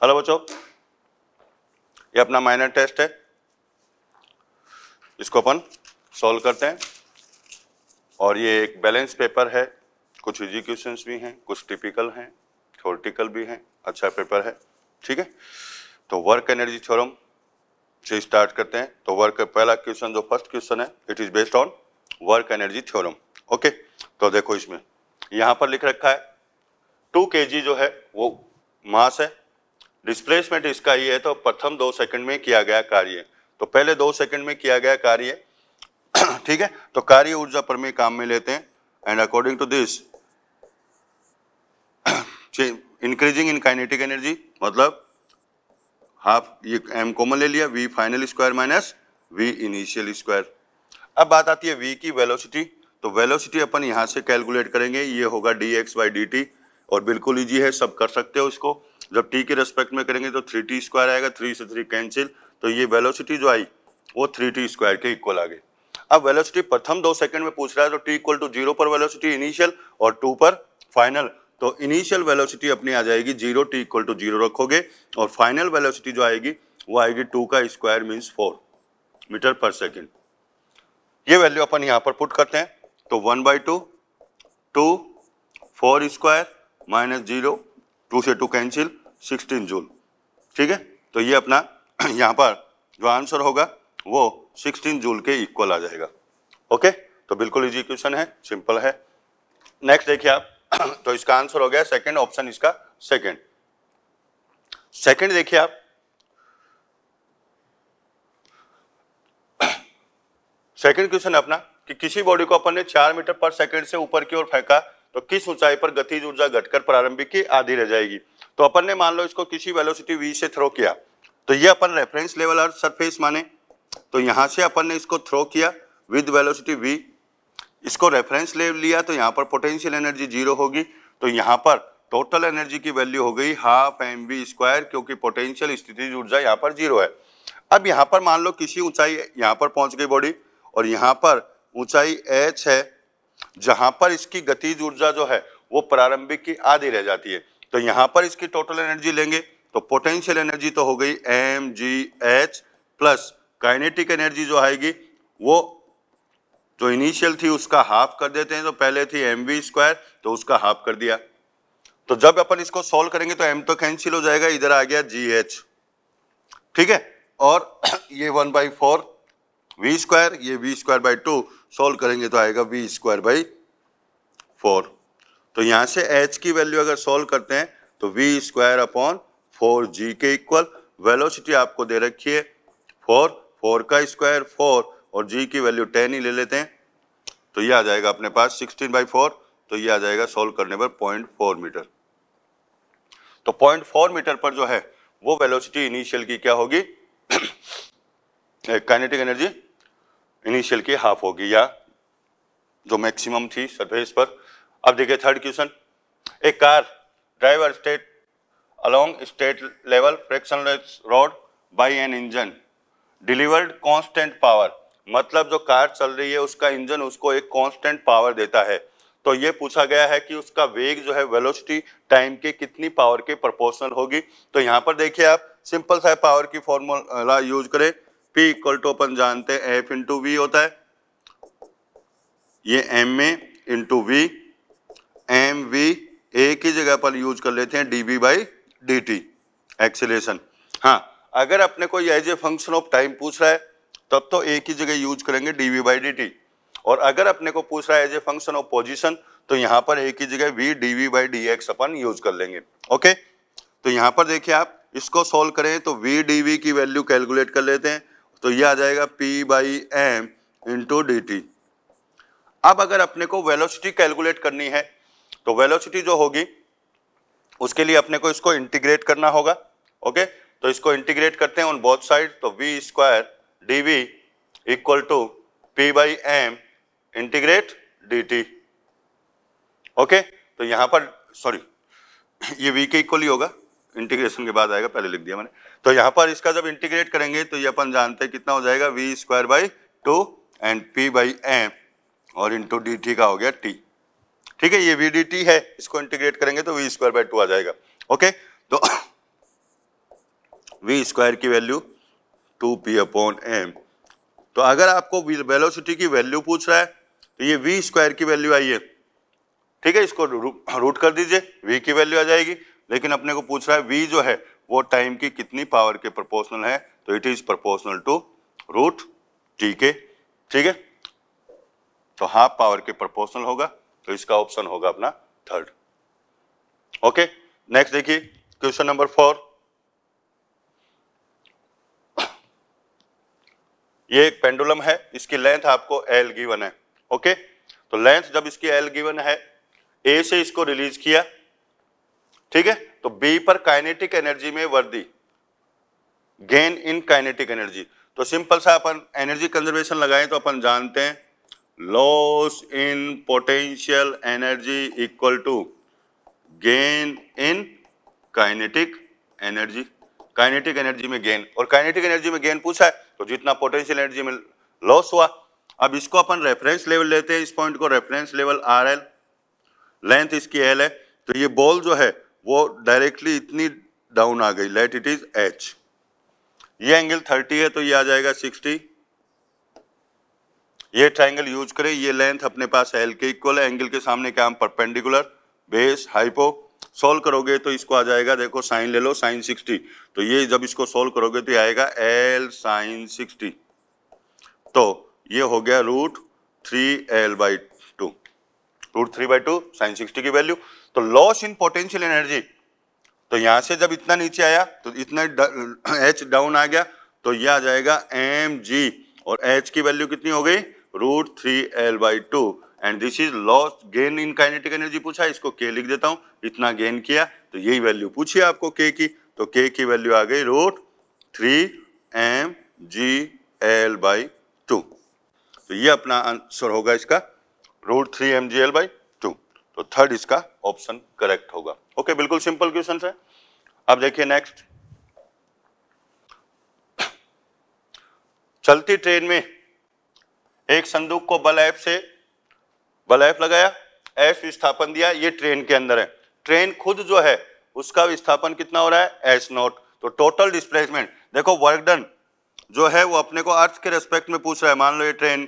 Hello बच्चों, ये अपना माइनर टेस्ट है। इसको अपन सॉल्व करते हैं। और ये एक बैलेंस पेपर है। कुछ इजी क्वेश्चंस भी हैं, कुछ टिपिकल हैं थोरटिकल भी हैं। अच्छा पेपर है, ठीक है? तो वर्क एनर्जी थ्योरम से स्टार्ट करते हैं। तो वर्क पहला क्वेश्चन जो फ़र्स्ट क्वेश्चन है it is based on work energy theorem okay तो देखो इसमें, यहाँ पर लिख रखा है टू के जो है, वो मास है। डिस्प्लेसमेंट इसका ये है तो प्रथम दो सेकंड में किया गया कार्य। तो पहले दो सेकंड में किया गया कार्य। ठीक है? तो कार्य ऊर्जा पर में काम में लेते हैं। And according to this increasing in kinetic energy मतलब हाफ़ ये एम कॉमन ले लिया V final square minus V initial square अब बात आती है वी की वेलोसिटी तो वेलोसिटी अपन यहाँ से कैलकुलेट करेंगे। ये होगा D X by D T और बिल्कुल ईजी है, सब कर सकते हो इसको। जब टी के रेस्पेक्ट में करेंगे तो थ्री टी स्क्वायर आएगा थ्री से थ्री कैंसिल तो ये वेलोसिटी जो आई, वो थ्री टी स्क्वायर के इक्वल आ गई अब वेलोसिटी प्रथम दो सेकंड में पूछ रहा है तो टी इक्वल टू ज़ीरो पर वेलोसिटी इनिशियल और टू पर फाइनल तो इनिशियल वेलोसिटी अपनी आ जाएगी zero T equal to zero रखोगे और फाइनल वेलोसिटी जो आएगी, वो आएगी टू का square means four metre per second ये वैल्यू अपन यहाँ पर पुट करते हैं तो one by two two four square minus zero two से टू कैंसिल सिक्सटीन जूल ठीक है? तो ये अपना यहाँ पर जो आंसर होगा, वो सिक्सटीन जूल के इक्वल आ जाएगा। ओके? तो बिल्कुल इजी क्वेश्चन है सिंपल है। नेक्स्ट देखिए आप। तो इसका आंसर हो गया सेकंड ऑप्शन इसका सेकंड सेकंड देखिए आप। सेकंड क्वेश्चन अपना, कि किसी बॉडी को अपन ने चार मीटर पर सेकंड से ऊपर की ओर फेंका तो किस ऊंचाई पर गतिज ऊर्जा घटकर प्रारंभिक की आधी रह जाएगी? तो अपन ने मान लो इसको किसी वेलोसिटी वी से थ्रो किया। तो ये अपन रेफरेंस लेवल अर्थ सरफेस माने। तो यहाँ से अपन ने इसको थ्रो किया विद वेलोसिटी वी इसको रेफरेंस ले लिया तो यहाँ पर पोटेंशियल एनर्जी ज़ीरो होगी। तो यहाँ पर टोटल एनर्जी की वैल्यू हो गई हाफ़ एम बी स्क्वायर क्योंकि पोटेंशियल स्थिति ऊर्जा यहाँ पर ज़ीरो है। अब यहाँ पर मान लो किसी ऊंचाई यहाँ पर पहुँच गई बॉडी और यहाँ पर ऊंचाई एच है, जहाँ पर इसकी गतिज ऊर्जा जो है वो प्रारंभिक की आधी रह जाती है। तो यहाँ पर इसकी टोटल एनर्जी लेंगे तो पोटेंशियल एनर्जी तो हो गई M G H plus kinetic energy जो आएगी, वो जो इनिशियल थी उसका हाफ़ कर देते हैं तो पहले थी एम वी स्क्वायर तो उसका हाफ़ कर दिया। तो जब अपन इसको सॉल्व करेंगे तो एम तो कैंसिल हो जाएगा, इधर आ गया जी एच ठीक है? और ये one by four V square ये V square by two solve करेंगे तो आएगा वी स्क्वायर बाई फोर तो यहाँ से एच की वैल्यू अगर सोल्व करते हैं तो V square upon four G के इक्वल वेलोसिटी आपको दे रखी है फोर फोर का स्क्वायर फोर और जी की वैल्यू टेन ही ले लेते हैं। तो ये आ जाएगा अपने पास सिक्सटीन बाई फोर तो ये आ जाएगा सोल्व करने पर पॉइंट फोर मीटर तो पॉइंट फोर मीटर पर जो है, वो वेलोसिटी इनिशियल की क्या होगी? काइनेटिक एनर्जी इनिशियल की हाफ़ होगी, या जो मैक्सिमम थी सरफेस पर अब देखिए third question a car driver state along state level fraction road by an engine delivered constant power मतलब जो कार चल रही है, उसका इंजन उसको एक कांस्टेंट पावर देता है। तो ये पूछा गया है कि उसका वेग जो है वेलोसिटी टाइम के कितनी पावर के प्रोपोर्शनल होगी। तो यहाँ पर देखिए आप सिंपल सा पावर की फॉर्मूला यूज़ करें। P इक्वल टू अपन जानते हैं एफ़ इंटू वी होता है। ये M A into V M V A की जगह पर यूज़ कर लेते हैं D B by D T acceleration हाँ अगर अपने को as a function of time पूछ रहा है, तब तो ए की जगह यूज़ करेंगे D V by D T और अगर अपने को पूछ रहा है as a function of position तो यहाँ पर ए की जगह V D V by D X upon use कर लेंगे. ओके तो यहाँ पर देखिए आप, इसको सोल्व करें तो वी डी वी की वैल्यू कैलकुलेट कर लेते हैं तो ये आ जाएगा P by M into D T अब अगर अपने को वेलोसिटी कैलकुलेट करनी है तो वेलोसिटी जो होगी, उसके लिए अपने को इसको इंटीग्रेट करना होगा ओके तो इसको इंटीग्रेट करते हैं ऑन बोथ साइड तो V square D V equal to P by M integrate D T okay तो यहाँ पर सॉरी ये वी के इक्वल ही होगा इंटीग्रेशन के बाद आएगा, पहले लिख दिया मैंने। तो यहाँ पर इसका जब इंटीग्रेट करेंगे तो ये अपन जानते हैं कितना हो जाएगा V square by two and P by M और इंटू डी टी का हो गया टी ठीक है, ये वी है, इसको इंटीग्रेट करेंगे तो वी स्क्वायर बाई टू आ जाएगा ओके तो वी स्क्वायर की value two P upon M तो अगर आपको वेलोसिटी की वैल्यू पूछ रहा है तो ये वी स्क्वायर की वैल्यू आई है, ठीक है? इसको रूट कर दीजिए वी की वैल्यू आ जाएगी, लेकिन अपने को पूछ रहा है वी जो है, वो टाइम की कितनी पावर के प्रोपोर्शनल है? तो it is proportional to root T के ठीक है? तो हाफ़ पावर के प्रोपोर्शनल होगा। तो इसका ऑप्शन होगा अपना थर्ड ओके नेक्स्ट देखिए क्वेश्चन नंबर फोर ये एक पेंडुलम है, इसकी लेंथ आपको एल गिवन है. ओके तो लेंथ जब इसकी एल गिवन है ए से इसको रिलीज़ किया, ठीक है? तो बी पर काइनेटिक एनर्जी में वर्दी गेन इन काइनेटिक एनर्जी तो सिंपल सा अपन एनर्जी कंजर्वेशन लगाएँ तो अपन जानते हैं loss in potential energy equal to gain in kinetic energy kinetic energy में गेन और काइनेटिक एनर्जी में गेन पूछा है तो जितना पोटेंशियल एनर्जी में लॉस हुआ। अब इसको अपन रेफरेंस लेवल लेते हैं, इस पॉइंट को reference level are L length इसकी एल है तो ये बॉल जो है, वो डायरेक्टली इतनी डाउन आ गई लेट इट इज़ एच ये एंगल 30 है तो ये आ जाएगा 60 ये ट्राइंगल यूज़ करें, ये लेंथ अपने पास एल के इक्वल है एंगल के सामने क्या हम परपेंडिकुलर बेस हाइपो सोल्व करोगे तो इसको आ जाएगा, देखो साइन ले लो साइन 60 तो ये जब इसको सोल्व करोगे तो ये आएगा एल साइन 60 तो ये हो गया root three L by two root three by two sine sixty की वैल्यू तो लॉस इन पोटेंशियल एनर्जी तो यहाँ से जब इतना नीचे आया तो इतना एच डाउन आ गया तो ये आ जाएगा एम जी और एच की वैल्यू कितनी हो गई? Root three L by two and this is loss gain in kinetic energy पूछा, इसको के लिख देता हूँ। इतना गेन किया तो यही वैल्यू पूछी आपको के की। तो के की वैल्यू आ गई root three M G L by two तो ये अपना आंसर होगा इसका। Root three M G L by two तो थर्ड इसका ऑप्शन करेक्ट होगा। ओके बिल्कुल सिंपल क्वेश्चन है। अब देखिए नेक्स्ट चलती ट्रेन में एक संदूक को बल ऐप से, बल ऐप लगाया एफ़ विस्थापन दिया, ये ट्रेन के अंदर है। ट्रेन खुद जो है, उसका विस्थापन कितना हो रहा है? S naught. तो टोटल डिस्प्लेसमेंट देखो वर्क डन जो है, वो अपने को अर्थ के रेस्पेक्ट में पूछ रहा है। मान लो ये ट्रेन,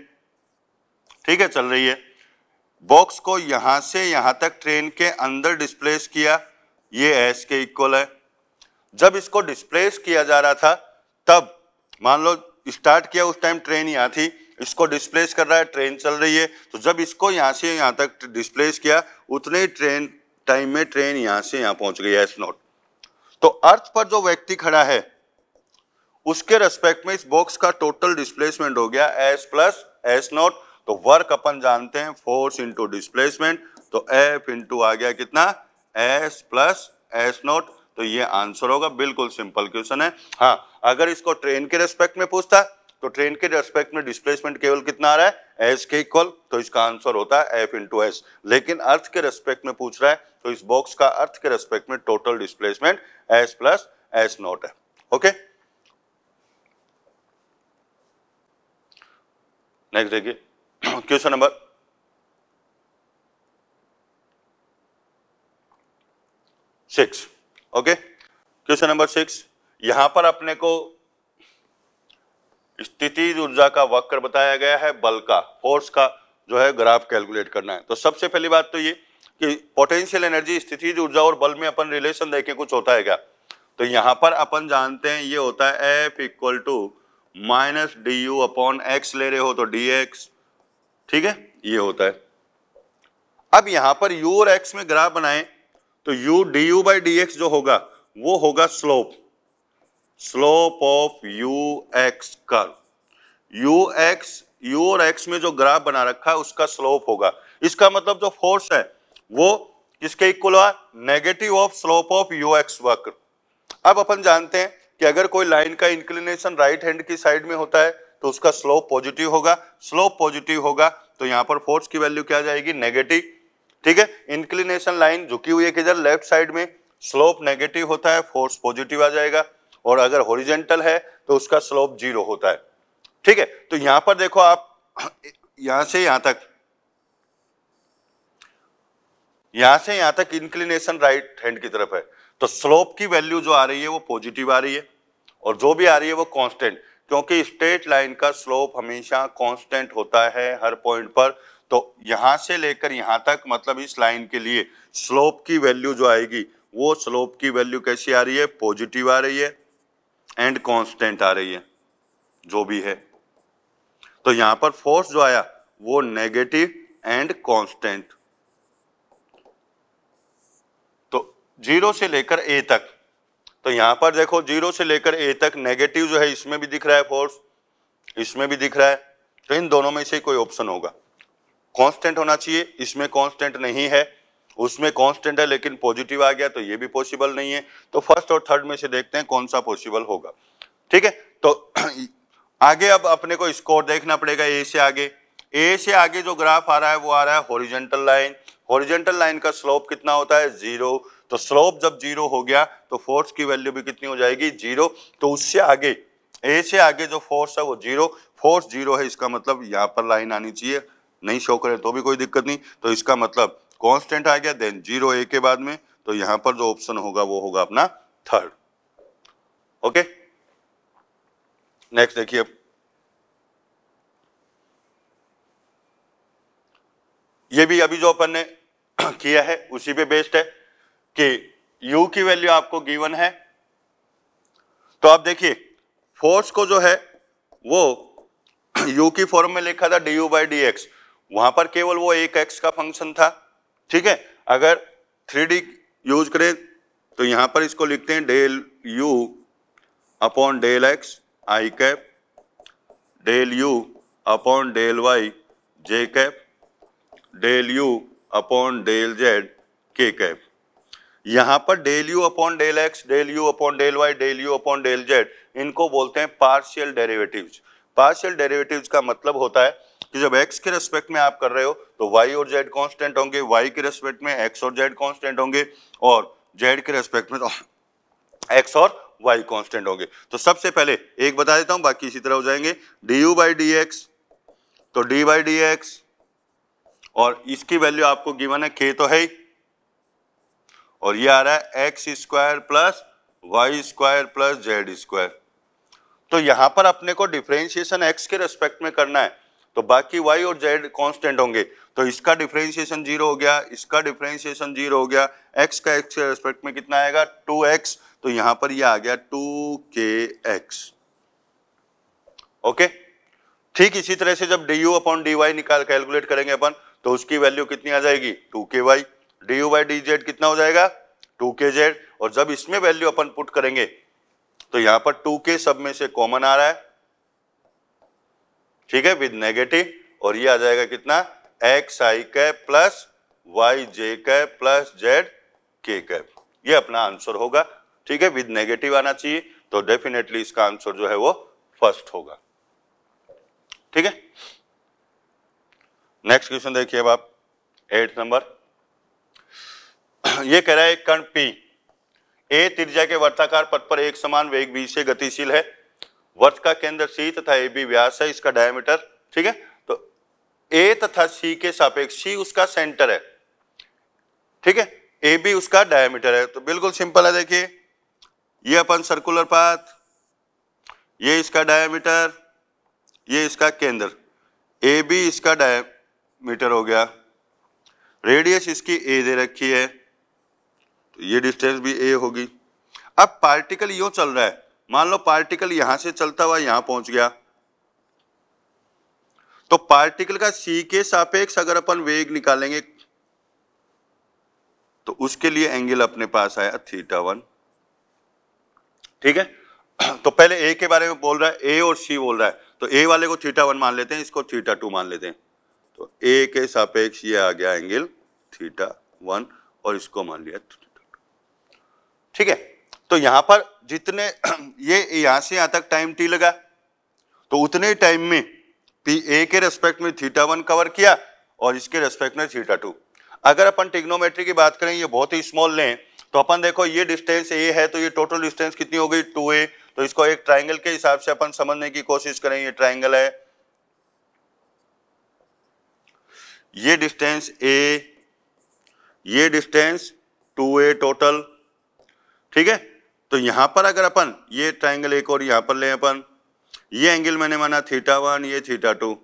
ठीक है, चल रही है। बॉक्स को यहाँ से यहाँ तक ट्रेन के अंदर डिस्प्लेस किया, ये एस के इक्वल है। जब इसको डिस्प्लेस किया जा रहा था, तब, मान लो स्टार्ट किया, उस टाइम ट्रेन यहाँ थी इसको डिस्प्लेस कर रहा है ट्रेन चल रही है। तो जब इसको यहाँ से यहाँ तक डिस्प्लेस किया, उतने ही ट्रेन टाइम में ट्रेन यहाँ से यहाँ पहुँच गई एस नोट तो अर्थ पर जो व्यक्ति खड़ा है, उसके रेस्पेक्ट में इस बॉक्स का टोटल डिस्प्लेसमेंट हो गया एस प्लस एस नोट तो वर्क अपन जानते हैं फोर्स इंटू डिस्प्लेसमेंट तो एफ़ इंटू आ गया कितना? एस प्लस एस नोट तो ये आंसर होगा, बिल्कुल सिंपल क्वेश्चन है। हाँ अगर इसको ट्रेन के रेस्पेक्ट में पूछता तो ट्रेन के रेस्पेक्ट में डिस्प्लेसमेंट केवल कितना आ रहा है? एस के इक्वल तो इसका आंसर होता है एफ़ इंटू एस लेकिन अर्थ के रेस्पेक्ट में पूछ रहा है तो इस बॉक्स का अर्थ के रेस्पेक्ट में total displacement S plus S naught है. ओके नेक्स्ट देखिए। Question number six okay question number six यहाँ पर अपने को स्थिति ऊर्जा का वक्र बताया गया है, बल का फोर्स का जो है ग्राफ कैलकुलेट करना है। तो सबसे पहली बात तो ये कि पोटेंशियल एनर्जी स्थिति ऊर्जा और बल में अपन रिलेशन देखे, कुछ होता है क्या? तो यहाँ पर अपन जानते हैं, ये होता है F equal to minus D U upon X ले रहे हो तो डी एक्स ठीक है? ये होता है। अब यहाँ पर u और x में ग्राफ बनाए तो u D U by D X जो होगा, वो होगा slope slope of U X कर यू एक्स यू और एक्स में जो ग्राफ बना रखा है, उसका स्लोप होगा। इसका मतलब जो फोर्स है, वो इसके इक्वल हुआ? Negative of slope of U X वक्र। अब अपन जानते हैं कि अगर कोई लाइन का इंक्लिनेशन राइट हैंड की साइड में होता है तो उसका स्लोप पॉजिटिव होगा। स्लोप पॉजिटिव होगा तो यहाँ पर फोर्स की वैल्यू क्या जाएगी? नेगेटिव ठीक है? इंक्लिनेशन लाइन झुकी हुई है किधर? लेफ़्ट साइड में। स्लोप नेगेटिव होता है फोर्स पॉजिटिव आ जाएगा। और अगर होरिजेंटल है तो उसका स्लोप ज़ीरो होता है। ठीक है? तो यहाँ पर देखो आप, यहाँ से यहाँ तक, यहाँ से यहाँ तक इंक्लिनेशन राइट हैंड की तरफ़ है। तो स्लोप की वैल्यू जो आ रही है, वो पॉजिटिव आ रही है और जो भी आ रही है, वो कांस्टेंट क्योंकि स्ट्रेट लाइन का स्लोप हमेशा कांस्टेंट होता है हर पॉइंट पर। तो यहाँ से लेकर यहाँ तक मतलब इस लाइन के लिए स्लोप की वैल्यू जो आएगी, वो स्लोप की वैल्यू कैसी आ रही है? पॉजिटिव आ रही है। एंड कांस्टेंट आ रही है, जो भी है। तो यहाँ पर फोर्स जो आया, वो नेगेटिव एंड कांस्टेंट तो ज़ीरो से लेकर ए तक तो यहाँ पर देखो ज़ीरो से लेकर ए तक नेगेटिव जो है, इसमें भी दिख रहा है फोर्स इसमें भी दिख रहा है। तो इन दोनों में से कोई ऑप्शन होगा। कांस्टेंट होना चाहिए, इसमें कांस्टेंट नहीं है। उसमें कांस्टेंट है, लेकिन पॉजिटिव आ गया तो ये भी पॉसिबल नहीं है। तो फ़र्स्ट और थर्ड में से देखते हैं कौन सा पॉसिबल होगा। ठीक है? तो आगे अब अपने को स्कोर देखना पड़ेगा ए से आगे। ए से आगे जो ग्राफ आ रहा है, वो आ रहा है हॉरिजेंटल लाइन हॉरिजेंटल लाइन का स्लोप कितना होता है? ज़ीरो तो स्लोप जब ज़ीरो हो गया तो फोर्स की वैल्यू भी कितनी हो जाएगी? ज़ीरो तो उससे आगे ए से आगे जो फोर्स है, वो ज़ीरो फोर्स ज़ीरो है, इसका मतलब यहाँ पर लाइन आनी चाहिए। नहीं शो करे तो भी कोई दिक्कत नहीं। तो इसका मतलब कांस्टेंट आ गया देन ज़ीरो ए के बाद में तो यहाँ पर जो ऑप्शन होगा, वो होगा अपना थर्ड ओके नेक्स्ट देखिए ये भी अभी जो अपन ने किया है, उसी पे बेस्ड है कि u की वैल्यू आपको गिवन है। तो आप देखिए फोर्स को जो है, वो u की फॉर्म में लिखा था d u by d x वहाँ पर केवल वो एक x का फ़ंक्शन था। ठीक है? अगर थ्री यूज़ करें तो यहाँ पर इसको लिखते हैं del u upon del x i cap, del u upon del y j cap, del u upon del z k cap. यहाँ पर del u upon del x, del u upon del y, del u upon del z, इनको बोलते हैं partial derivatives partial derivatives का मतलब होता है कि जब x के रेस्पेक्ट में आप कर रहे हो तो y और z कांस्टेंट होंगे, y के रेस्पेक्ट में x और z कांस्टेंट होंगे, और z के रेस्पेक्ट में तो x और y कांस्टेंट होंगे। तो सबसे पहले एक बता देता हूँ, बाकी इसी तरह हो जाएँगे। D u by d x तो डी बाई डी एक्स और इसकी वैल्यू आपको गिवन है, k तो है ही। और ये आ रहा है x square plus y square plus z square तो यहाँ पर अपने को डिफ्रेंशिएशन एक्स के रेस्पेक्ट में करना है। तो बाकी वाई और जेड कांस्टेंट होंगे। तो इसका डिफ्रेंशिएशन ज़ीरो हो गया, इसका डिफ्रेंशिएशन ज़ीरो हो गया एक्स का एक्स के रेस्पेक्ट में कितना आएगा? टू एक्स तो यहाँ पर ये आ गया टू के एक्स ओके ठीक, इसी तरह से जब d u upon d y निकाल कैलकुलेट करेंगे अपन तो उसकी वैल्यू कितनी आ जाएगी? टू के y d u by d z कितना हो जाएगा? टू के जेड और जब इसमें वैल्यू अपन पुट करेंगे तो यहाँ पर टू के सब में से कॉमन आ रहा है। ठीक है विद नेगेटिव और ये आ जाएगा कितना? X i cap plus y j cap plus z k cap ये अपना आंसर होगा। ठीक है विद नेगेटिव आना चाहिए तो डेफिनेटली इसका आंसर जो है वो फ़र्स्ट होगा। ठीक है? नेक्स्ट क्वेश्चन देखिए अब आप एट नंबर ये कह रहा है, कण पी ए त्रिज्या के वर्ताकार पथ पर एक समान वेग बी से गतिशील है। वर्त का केंद्र सी तथा ए बी व्यास है, इसका डायमीटर ठीक है? तो ए तथा सी के सापेक्ष सी उसका सेंटर है, ठीक है? ए बी उसका डायमीटर है तो बिल्कुल सिंपल है, देखिए। ये अपन सर्कुलर पाथ ये इसका डायमीटर ये इसका केंद्र। ए बी इसका डायमीटर हो गया। रेडियस इसकी ए दे रखी है तो ये डिस्टेंस भी ए होगी। अब पार्टिकल यो चल रहा है। मान लो पार्टिकल यहाँ से चलता हुआ यहाँ पहुँच गया। तो पार्टिकल का सी के सापेक्ष अगर अपन वेग निकालेंगे तो उसके लिए एंगल अपने पास आया थीटा वन। ठीक है? तो पहले ए के बारे में बोल रहा है ए और सी बोल रहा है। तो ए वाले को थीटा वन मान लेते हैं, इसको थीटा टू मान लेते हैं। तो ए के सापेक्ष ये आ गया एंगल थीटा वन, और इसको मान लिया ठीक है? तो यहाँ पर जितने ये यहाँ से यहाँ तक टाइम टी लगा। तो उतने टाइम में पी ए के रेस्पेक्ट में थीटा वन कवर किया और इसके रेस्पेक्ट में थीटा टू अगर अपन टिग्नोमेट्री की बात करें, ये बहुत ही स्मॉल लें तो अपन देखो ये डिस्टेंस ए है तो ये टोटल डिस्टेंस कितनी हो गई? टू ए तो इसको एक ट्राइंगल के हिसाब से अपन समझने की कोशिश करें, ये ट्राइंगल है। ये डिस्टेंस ए ये डिस्टेंस टू ए टोटल ठीक है? तो यहाँ पर अगर अपन, ये ट्राइंगल एक और यहाँ पर ले अपन, ये एंगल मैंने माना थीटा वन ये थीटा टू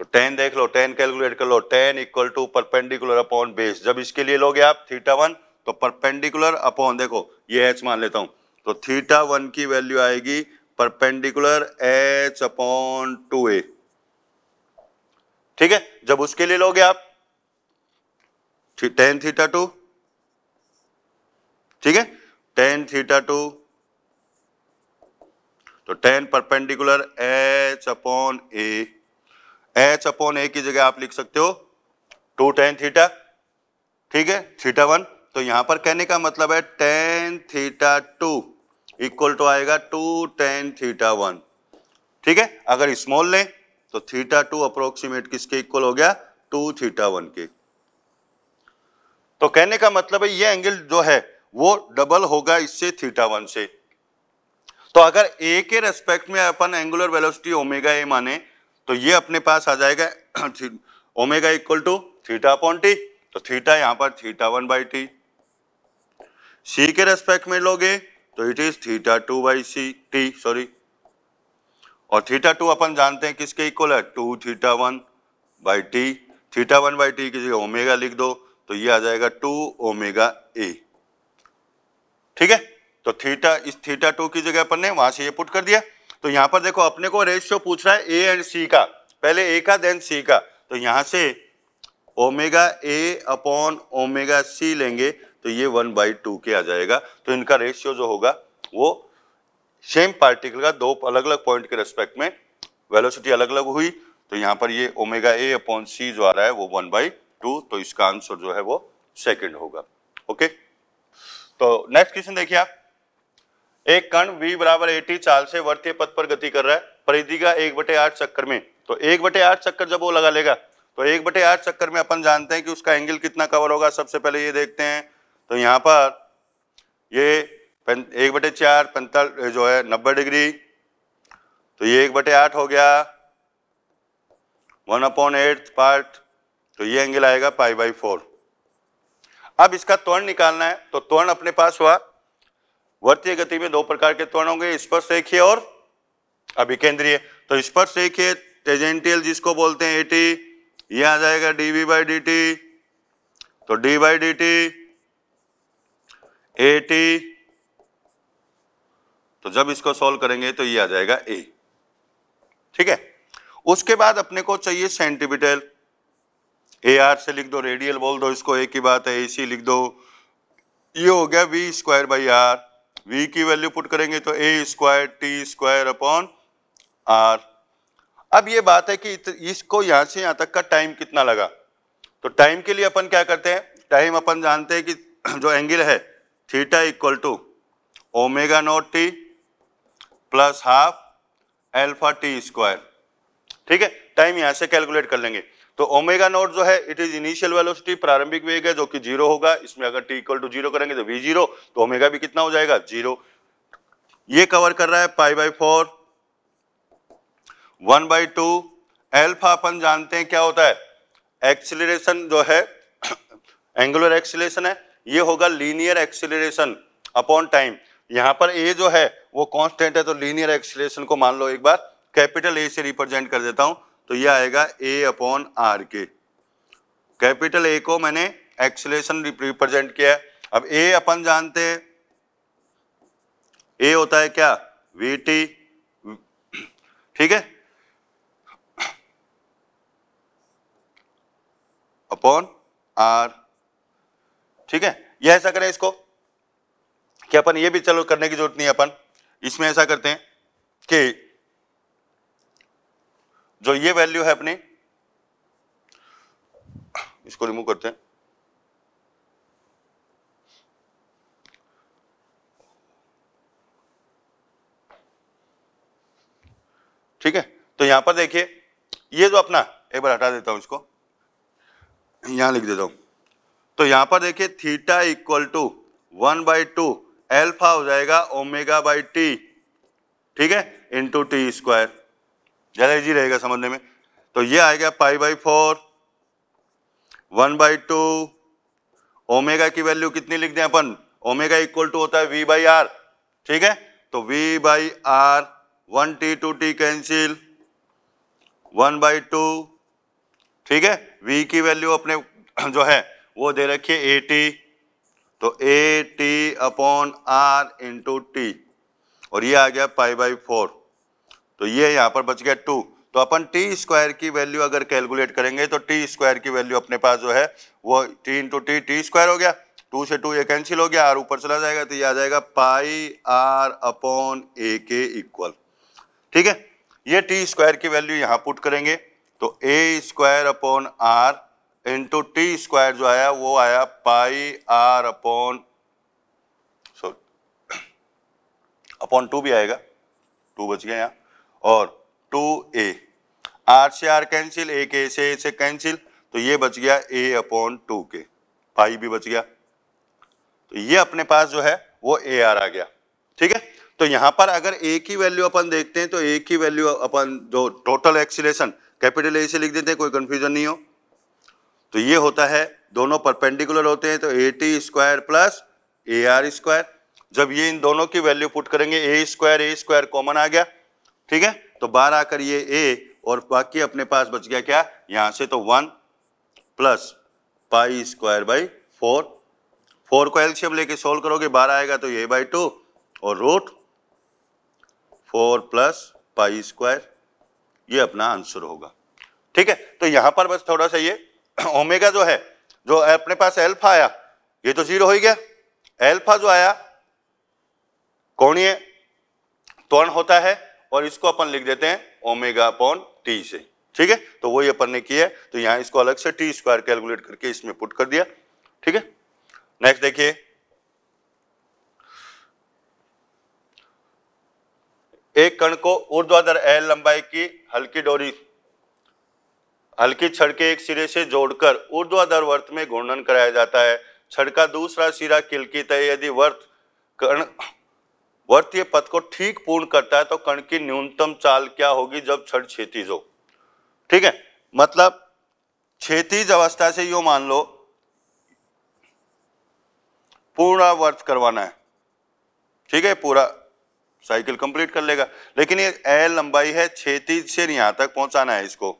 तो टेन देख लो टेन कैलकुलेट कर लो tan equal to perpendicular upon base जब इसके लिए लोगे आप थीटा वन तो परपेंडिकुलर अपॉन देखो, ये एच मान लेता हूँ। तो थीटा वन की वैल्यू आएगी perpendicular h upon two a ठीक है? जब उसके लिए लोगे आप टेन थीटा टू ठीक है? टेन थीटा टू तो tan perpendicular h upon a h upon a की जगह आप लिख सकते हो टू टेन थीटा ठीक है? थीटा वन तो यहाँ पर कहने का मतलब है tan theta two equal to आएगा टू टेन थीटा वन ठीक है? अगर स्मॉल लें तो थीटा टू अप्रोक्सीमेट किसके इक्वल हो गया? टू थीटा वन के। तो कहने का मतलब है ये एंगल जो है वो डबल होगा इससे थीटा वन से। तो अगर ए के रेस्पेक्ट में अपन एंगुलर वेलोसिटी ओमेगा ए माने तो ये अपने पास आ जाएगा omega equal to theta upon t तो थीटा यहाँ पर theta one by t c के रेस्पेक्ट में लोगे तो it is theta two by c t sorry और थीटा टू अपन जानते हैं किसके इक्वल है? Two theta one by t theta one by t किसी ओमेगा लिख दो तो ये आ जाएगा टू ओमेगा ए ठीक है? तो थीटा इस थीटा टू की जगह अपन ने वहाँ से ये पुट कर दिया। तो यहाँ पर देखो, अपने को रेशियो पूछ रहा है ए एंड सी का। पहले ए का देन सी का। तो यहाँ से omega a upon omega c लेंगे तो ये वन बाई टू के आ जाएगा। तो इनका रेशियो जो होगा, वो सेम पार्टिकल का दो अलग अलग पॉइंट के रेस्पेक्ट में वेलोसिटी अलग अलग हुई। तो यहाँ पर ये ओमेगा ए अपॉन सी जो आ रहा है, वो वन बाई टू तो इसका आंसर जो है वो सेकेंड होगा। ओके तो नेक्स्ट क्वेश्चन देखिए आप। एक कण v बराबर एटी चाल से वर्तीय पथ पर गति कर रहा है, परिधि का एक बटे आठ चक्कर में। तो एक बटे आठ चक्कर जब वो लगा लेगा तो एक बटे आठ चक्कर में अपन जानते हैं कि उसका एंगल कितना कवर होगा। सबसे पहले ये देखते हैं। तो यहाँ पर ये एक बटे चार पैंताल, जो है नब्बे डिग्री। तो ये एक बटे आठ हो गया। वन अपॉन एट पार्ट तो ये एंगल आएगा पाई बाई फोर। अब इसका त्वरण निकालना है तो त्वरण अपने पास हुआ। वर्तीय गति में दो प्रकार के त्वरण होंगे, स्पर्श रेखीय और अभिकेंद्रीय। तो स्पर्श रेखीय, टेजेंटियल जिसको बोलते हैं एटी ये आ जाएगा d v by d t तो d by d t a t तो जब इसको सॉल्व करेंगे तो ये आ जाएगा ए ठीक है? उसके बाद अपने को चाहिए सेंटीमीटर ए आर से लिख दो रेडियल बोल दो, इसको ए की बात है ए सी लिख दो। ये हो गया v square by r v की वैल्यू पुट करेंगे तो a square t square upon r अब ये बात है कि इसको यहाँ से यहाँ तक का टाइम कितना लगा? तो टाइम के लिए अपन क्या करते हैं? टाइम अपन जानते हैं कि जो एंगल है theta equal to omega naught t plus half alpha t square ठीक है? टाइम यहाँ से कैलकुलेट कर लेंगे। तो ओमेगा नोट जो है इट इज़ इनिशियल वेलोसिटी प्रारंभिक वेग है जो कि ज़ीरो होगा। इसमें अगर टी इक्वल टू ज़ीरो करेंगे तो वी ज़ीरो तो ओमेगा भी कितना हो जाएगा? ज़ीरो ये कवर कर रहा है pi by four one by two alpha अपन जानते हैं क्या होता है? एक्सिलेशन जो है एंगुलर एक्सिलेशन है। ये होगा लीनियर एक्सिलेशन अपॉन टाइम यहाँ पर ए जो है, वो कांस्टेंट है तो लीनियर एक्सिलेशन को मान लो एक बार। कैपिटल ए से रिप्रेजेंट कर देता हूँ। तो ये आएगा ए अपॉन आर के कैपिटल ए को मैंने एक्सलेशन रिप्रेजेंट किया अब ए अपन जानते हैं। ए होता है क्या? वी टी ठीक है? अपॉन आर ठीक है? ये ऐसा करें इसको। कि अपन ये भी चलो करने की ज़रूरत नहीं है अपन। इसमें ऐसा करते हैं कि जो ये वैल्यू है अपनी, इसको रिमूव करते हैं। ठीक है? तो यहाँ पर देखिए, ये जो अपना, एक बार हटा देता हूँ इसको। यहाँ लिख देता हूँ। तो यहाँ पर देखिए theta equal to one by two alpha हो जाएगा ओमेगा बाई टी ठीक है? इंटू टी स्क्वायर ज़्यादा इजी रहेगा समझने में। तो ये आएगा pi by four, one by two, omega की वैल्यू कितनी लिख दें अपन? ओमेगा इक्वल टू होता है वी बाई आर। ठीक है? तो v by r, one t two t cancel, one by two, ठीक है? वी की वैल्यू अपने जो है, वो दे रखिए ए टी। तो a t upon r into t. और ये आ गया पाई बाई फोर। तो ये यहाँ पर बच गया टू तो अपन टी स्क्वायर की वैल्यू अगर कैलकुलेट करेंगे तो टी स्क्वायर की वैल्यू अपने पास जो है, वो t into t t square हो गया. टू से टू ये कैंसिल हो गया आर ऊपर चला जाएगा तो ये आ जाएगा पाई आर अपॉन ए के इक्वल ठीक है? ये टी स्क्वायर की वैल्यू यहाँ पुट करेंगे तो a square upon r into t square जो आया, वो आया pi r upon sorry upon two भी आएगा. टू बच गया यहाँ. और टू ए। आर से आर कैंसिल ए के से ए से कैंसिल तो ये बच गया ए अपॉन टू के पाई भी बच गया। तो ये अपने पास जो है, वो ए आर आ गया। ठीक है? तो यहाँ पर अगर ए की वैल्यू अपन देखते हैं तो ए की वैल्यू अपन जो टोटल एक्सीलेशन कैपिटल ए से लिख देते हैं, कोई कंफ्यूजन नहीं हो। तो ये होता है, दोनों परपेंडिकुलर होते हैं तो a t square plus a r square जब ये इन दोनों की वैल्यू पुट करेंगे a square a square common आ गया। ठीक है? तो बार आकर ये ए और बाकी अपने पास बच गया क्या? यहाँ से तो one plus pi square by four four को एल्शियम लेके सोल्व करोगे, बारह आएगा तो ये बाई टू और root four plus pi square ये अपना आंसर होगा। ठीक है? तो यहाँ पर बस थोड़ा सा ये ओमेगा जो है, जो अपने पास एल्फा आया, ये तो ज़ीरो हो ही गया। एल्फा जो आया कोणीय त्वरण होता है। और इसको अपन लिख देते हैं ओमेगा अपॉन टी से। ठीक है? तो वही अपन ने किया तो यहाँ इसको अलग से टी स्क्वायर कैलकुलेट करके इसमें पुट कर दिया। ठीक है? नेक्स्ट देखिए। एक कण को ऊर्ध्वाधर एल लंबाई की हल्की डोरी, हल्की छड़ के एक सिरे से जोड़कर ऊर्ध्वाधर वर्त में घूर्णन कराया जाता है। छड़ का दूसरा सिरा किलकित है यदि वर्त कण वर्तीय पथ को ठीक पूर्ण करता है तो कण की न्यूनतम चाल क्या होगी जब छड़ क्षेतिज हो? ठीक है? मतलब क्षेतिज अवस्था से यो मान लो पूर्ण वर्त करवाना है। ठीक है? पूरा साइकिल कंप्लीट कर लेगा। लेकिन ये एल लंबाई है, क्षेतिज से यहाँ तक पहुंचाना है इसको।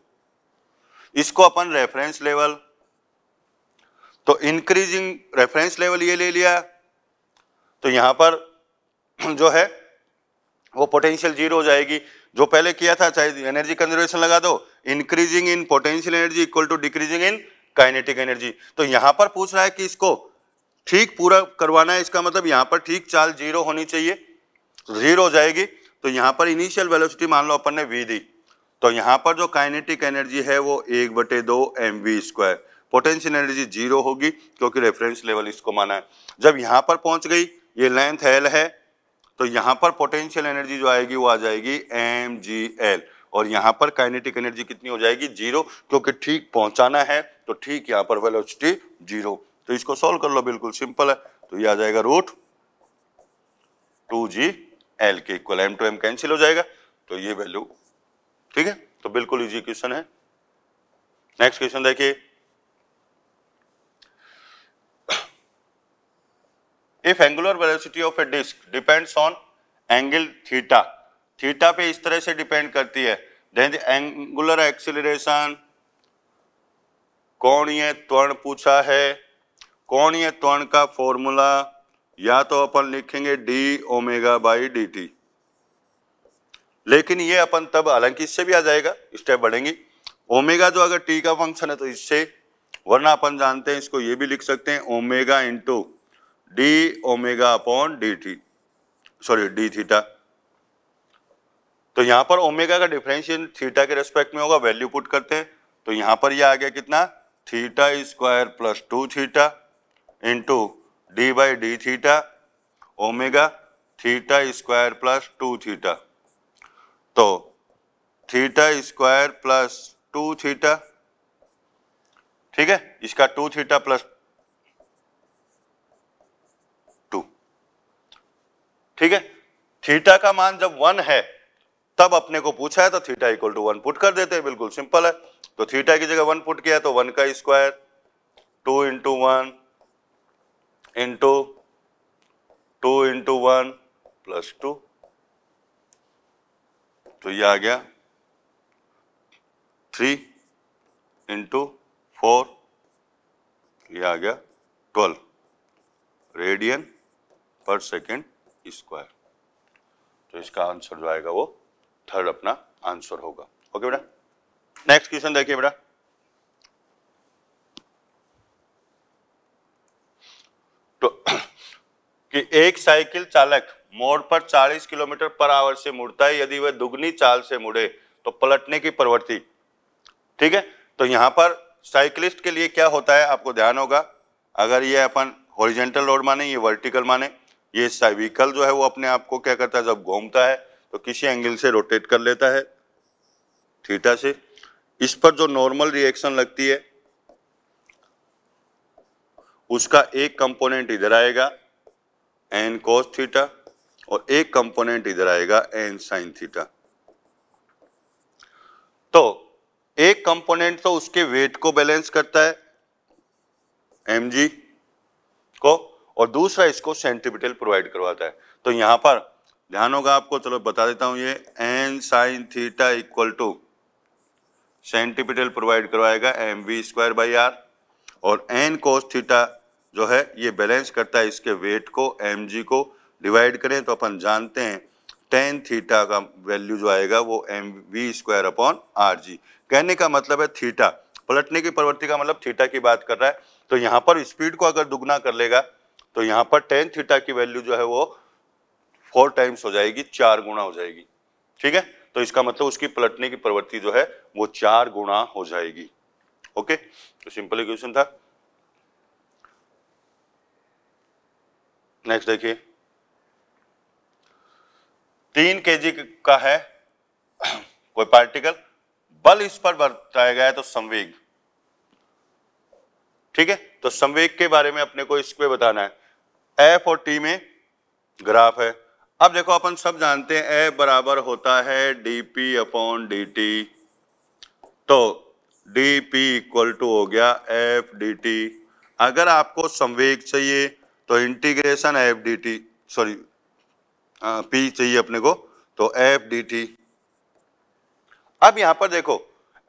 इसको अपन रेफरेंस लेवल तो इंक्रीजिंग रेफरेंस लेवल ये ले लिया। तो यहाँ पर जो है, वो पोटेंशियल ज़ीरो हो जाएगी। जो पहले किया था, चाहे एनर्जी कंजर्वेशन लगा दो increasing in potential energy equal to decreasing in kinetic energy तो यहाँ पर पूछ रहा है कि इसको ठीक पूरा करवाना है, इसका मतलब यहाँ पर ठीक चाल ज़ीरो होनी चाहिए। ज़ीरो हो जाएगी तो यहाँ पर इनिशियल वेलोसिटी मान लो अपन ने वी दी तो यहाँ पर जो काइनेटिक एनर्जी है, वो एक बटे दो m v square potential energy zero होगी, क्योंकि रेफरेंस लेवल इसको माना है। जब यहाँ पर पहुँच गई, ये लेंथ एल है तो यहाँ पर पोटेंशियल एनर्जी जो आएगी वो आ जाएगी एम जी एल और यहाँ पर काइनेटिक एनर्जी कितनी हो जाएगी? ज़ीरो क्योंकि ठीक पहुंचाना है तो ठीक यहाँ पर वेलोसिटी ज़ीरो तो इसको सॉल्व कर लो, बिल्कुल सिंपल है। तो ये आ जाएगा रूट टू जी एल के equal m to m cancel हो जाएगा। तो ये वैल्यू ठीक है? तो बिल्कुल इजी क्वेश्चन है। नेक्स्ट क्वेश्चन देखिए। If angular velocity of a disk depends on angle theta theta पे इस तरह से डिपेंड करती है। देन एंगुलर एक्सिलरेशन कोणीय त्वरण पूछा है? कोणीय त्वरण का फॉर्मूला या तो अपन लिखेंगे डी ओमेगा बाई डी लेकिन ये अपन तब, हालाँकि इससे भी आ जाएगा स्टेप बढ़ेंगी। ओमेगा जो अगर टी का फ़ंक्शन है तो इससे, वरना अपन जानते हैं, इसको ये भी लिख सकते हैं omega into d omega upon d t, sorry, d theta. तो यहाँ पर ओमेगा का डिफरेंशियल थीटा के रेस्पेक्ट में होगा, वैल्यू पुट करते हैं। तो यहाँ पर ये आ गया कितना? Theta square plus two theta into d by d theta omega theta square plus two theta. तो theta square plus two theta, ठीक है? इसका टू थीटा प्लस ठीक है? थीटा का मान जब वन है, तब अपने को पूछा है तो theta equal to one put कर देते हैं, बिल्कुल सिंपल है। तो थीटा की जगह वन पुट किया तो वन का square, two into one, into, two into one plus two. तो ये आ गया, थ्री इंटू फोर, ये आ गया, twelve. Radian per second square. तो इसका आंसर जो आएगा वो थर्ड अपना आंसर होगा। ओके बेटा? नेक्स्ट क्वेश्चन देखिए बेटा। तो कि एक साइकिल चालक मोड़ पर 40 किलोमीटर पर आवर से मुड़ता है, यदि वह दुगनी चाल से मुड़े तो पलटने की प्रवृत्ति। ठीक है? तो यहाँ पर साइकिलिस्ट के लिए क्या होता है, आपको ध्यान होगा। अगर ये अपन हॉरिजेंटल रोड माने, ये वर्टिकल माने ये व्हीकल जो है वो अपने आप को क्या करता है, जब घूमता है तो किसी एंगल से रोटेट कर लेता है, थीटा से। इस पर जो नॉर्मल रिएक्शन लगती है, उसका एक कंपोनेंट इधर आएगा, एन कोस थीटा, और एक कंपोनेंट इधर आएगा, एन साइन थीटा। तो एक कंपोनेंट तो उसके वेट को बैलेंस करता है एमजी को और दूसरा इसको सेंटीपिटल प्रोवाइड करवाता है। तो यहाँ पर, ध्यान होगा आपको, चलो बता देता हूँ ये n sine theta equal to centripetal provide करवाएगा m v square by r और एन कोस थीटा जो है, ये बैलेंस करता है इसके वेट को एम जी को डिवाइड करें तो अपन जानते हैं टेन थीटा का वैल्यू जो आएगा वो m v square upon r g कहने का मतलब है थीटा पलटने की प्रवृत्ति का मतलब थीटा की बात कर रहा है। तो यहाँ पर स्पीड को अगर दुगना कर लेगा तो यहाँ पर टेन थीटा की वैल्यू जो है वो फोर टाइम्स हो जाएगी, चार गुणा हो जाएगी। ठीक है? तो इसका मतलब उसकी पलटने की प्रवृत्ति जो है, वो चार गुणा हो जाएगी। ओके? तो सिंपल इक्वेशन था। नेक्स्ट देखिए। तीन केजी का है कोई पार्टिकल बल इस पर बताया गया है तो संवेग। ठीक है? तो संवेग के बारे में अपने को इस पे बताना है। एफ़ और टी में ग्राफ है। अब देखो, अपन सब जानते हैं एफ़ बराबर होता है d p upon d t तो डी पी इक्वल टू हो गया एफ़ डी टी अगर आपको संवेग चाहिए तो integration f d t sorry p चाहिए अपने को तो एफ़ डी टी अब यहाँ पर देखो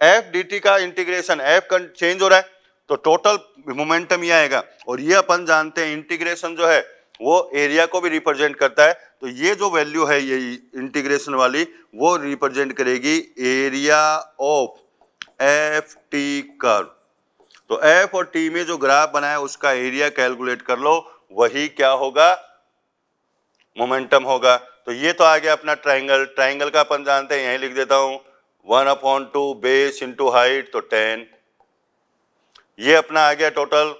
एफ़ डी टी का इंटीग्रेशन एफ़ चेंज हो रहा है। तो टोटल मोमेंटम ये आएगा। और ये अपन जानते हैं इंटीग्रेशन जो है, वो एरिया को भी रिप्रेजेंट करता है। तो ये जो वैल्यू है, ये इंटीग्रेशन वाली, वो रिप्रेजेंट करेगी area of f t curve तो एफ़ और टी में जो ग्राफ बनाया, उसका एरिया कैलकुलेट कर लो, वही क्या होगा? मोमेंटम होगा। तो ये तो आ गया अपना ट्राइंगल ट्राइंगल का अपन जानते हैं, यही लिख देता हूँ। One upon two base into height तो टेन। ये अपना आ गया टोटल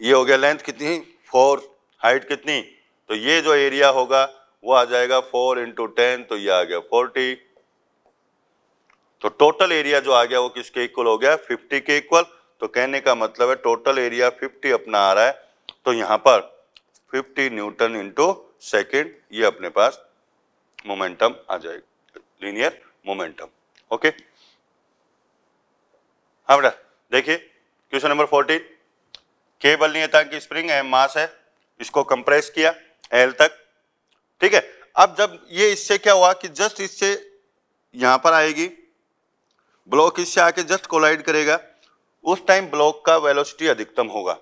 ये हो गया लेंथ कितनी? फोर हाइट कितनी? तो ये जो एरिया होगा, वो आ जाएगा फोर इंटू टेन तो ये आ गया फोर्टी तो टोटल एरिया जो आ गया, वो किसके इक्वल हो गया? फिफ्टी के इक्वल तो कहने का मतलब है टोटल एरिया 50 अपना आ रहा है। तो यहाँ पर 50 न्यूटन इंटू सेकेंड ये अपने पास मोमेंटम आ जाएगा। लीनियर मोमेंटम ओके हाँ बेटा, देखिए, क्वेश्चन नंबर 14 के बल नियता की स्प्रिंग है मास है। इसको कंप्रेस किया एल तक। ठीक है, अब जब ये इससे क्या हुआ कि जस्ट इससे यहाँ पर आएगी ब्लॉक इससे आके जस्ट कोलाइड करेगा, उस टाइम ब्लॉक का वेलोसिटी अधिकतम होगा।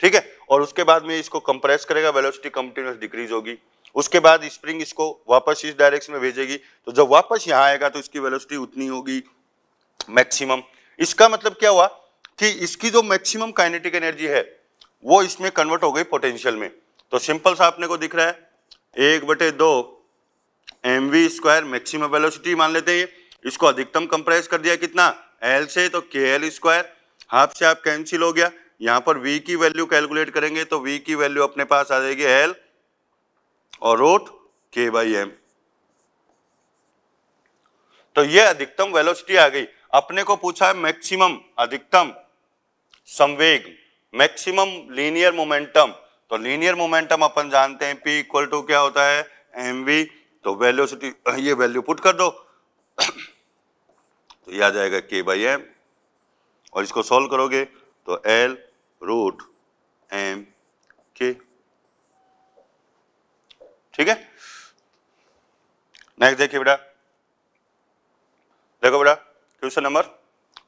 ठीक है, और उसके बाद में इसको कंप्रेस करेगा वेलोसिटी कंटिन्यूस डिक्रीज होगी। उसके बाद स्प्रिंग इसको वापस इस डायरेक्शन में भेजेगी। तो जब वापस यहाँ आएगा तो इसकी वेलोसिटी उतनी होगी मैक्सिमम इसका मतलब क्या हुआ कि इसकी जो मैक्सिमम काइनेटिक एनर्जी है, वो इसमें कन्वर्ट हो गई पोटेंशियल में। तो सिंपल सा अपने को दिख रहा है, एक बटे दो m v square maximum velocity मान लेते हैं। इसको अधिकतम कंप्रेस कर दिया कितना? एल से तो के एल स्क्वायर हाफ़ से आप कैंसिल हो गया। यहाँ पर वी की वैल्यू कैलकुलेट करेंगे तो वी की वैल्यू अपने पास आ जाएगी एल और रोट के बाई एम तो ये अधिकतम वेलोसिटी आ गई। अपने को पूछा है मैक्सिमम, अधिकतम, संवेग, मैक्सिमम लीनियर मोमेंटम। तो लीनियर मोमेंटम अपन जानते हैं पी इक्वल टू क्या होता है? एम वी तो वेलोसिटी ये वैल्यू पुट कर दो। तो ये आ जाएगा के बाई एम और इसको सॉल्व करोगे तो एल रूट एम के ठीक है? नेक्स्ट देखिए बेटा। देखो बेटा। क्वेश्चन नंबर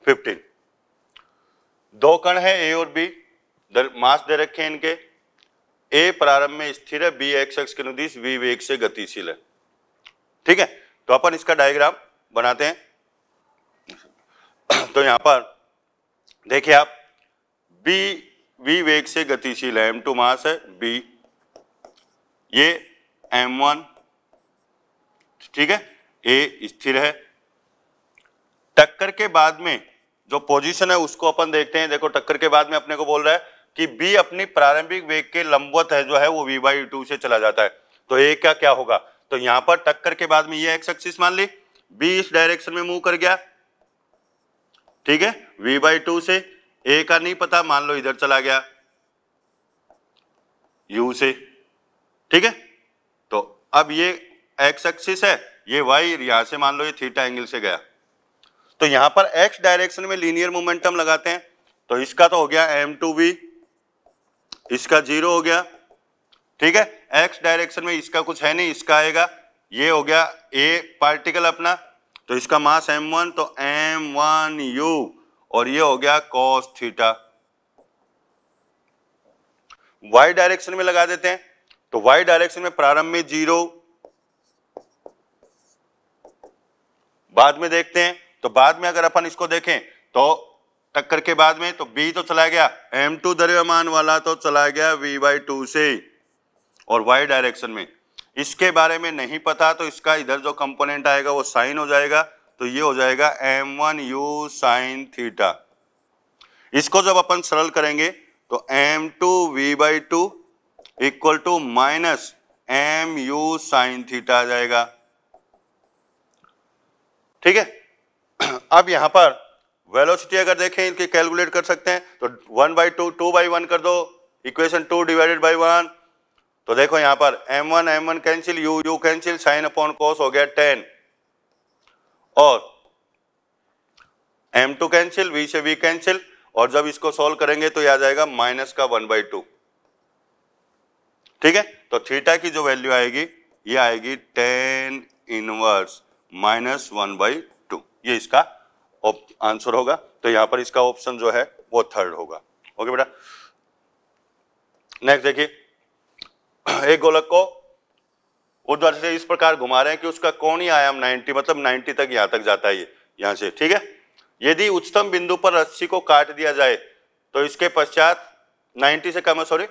15 दो कण है, ए और बी। मास दे रखे हैं इनके। ए प्रारंभ में स्थिर है, बी एक्स एक्स के नुदिश वी वेग से गतिशील है। ठीक है? तो अपन इसका डायग्राम बनाते हैं। तो यहाँ पर देखिए आप, बी, वी वेग से गतिशील है एम टू मास है बी ये एम वन। ठीक है? ए स्थिर है टक्कर के बाद में जो पोजीशन है, उसको अपन देखते हैं। देखो, टक्कर के बाद में अपने को बोल रहा है कि बी अपनी प्रारंभिक वेग के लंबवत है, जो है, वो वी बाई टू से चला जाता है। तो ए का क्या होगा? तो यहाँ पर टक्कर के बाद में ये एक्स एक्सिस मान ली। बी इस डायरेक्शन में मूव कर गया। ठीक है? वी बाई टू से ए का नहीं पता, मान लो इधर चला गया। यू से। ठीक है? तो अब ये एक्स एक्सिस है, ये वाई यहाँ से मान लो ये थीटा एंगल से गया। तो यहाँ पर एक्स डायरेक्शन में लीनियर मोमेंटम लगाते हैं। तो इसका तो हो गया एम टू बी इसका ज़ीरो हो गया, ठीक है? एक्स डायरेक्शन में इसका कुछ है नहीं, इसका आएगा। ये हो गया ए पार्टिकल अपना तो इसका मास एम वन तो एम वन यू और ये हो गया कॉस थीटा वाई डायरेक्शन में लगा देते हैं तो वाई डायरेक्शन में प्रारंभ में ज़ीरो बाद में देखते हैं। तो बाद में अगर अपन इसको देखें तो टक्कर के बाद में तो बी तो चला गया एम टू द्रव्यमान वाला तो चला गया वी बाई टू से, और वाई डायरेक्शन में। इसके बारे में नहीं पता तो इसका इधर जो कंपोनेंट आएगा, वो साइन हो जाएगा तो ये हो जाएगा m one u sine theta इसको जब अपन सरल करेंगे तो m two v by two equal to minus m u sine theta आ जाएगा। ठीक है? अब यहाँ पर वेलोसिटी अगर देखें, इनकी कैलकुलेट कर सकते हैं तो one by two two by one कर दो equation two divided by one तो देखो यहाँ पर m one m one cancel u u cancel sine upon cos हो गया टेन और एम टू कैंसिल वी से वी कैंसिल और जब इसको सॉल्व करेंगे तो यह आ जाएगा माइनस का वन बाई टू ठीक है? तो थीटा की जो वैल्यू आएगी, ये आएगी tan inverse minus one by ये इसका आंसर होगा। तो यहाँ पर इसका ऑप्शन जो है, वो थर्ड होगा। ओके बेटा? नेक्स्ट देखिए। एक गोलक को उधर से इस प्रकार घुमा रहे हैं कि उसका कौन ही आयाम 90 मतलब 90 तक यहाँ तक जाता है ये, यहाँ से, ठीक है? यदि उच्चतम बिंदु पर रस्सी को काट दिया जाए तो इसके पश्चात 90 से कम है सॉरी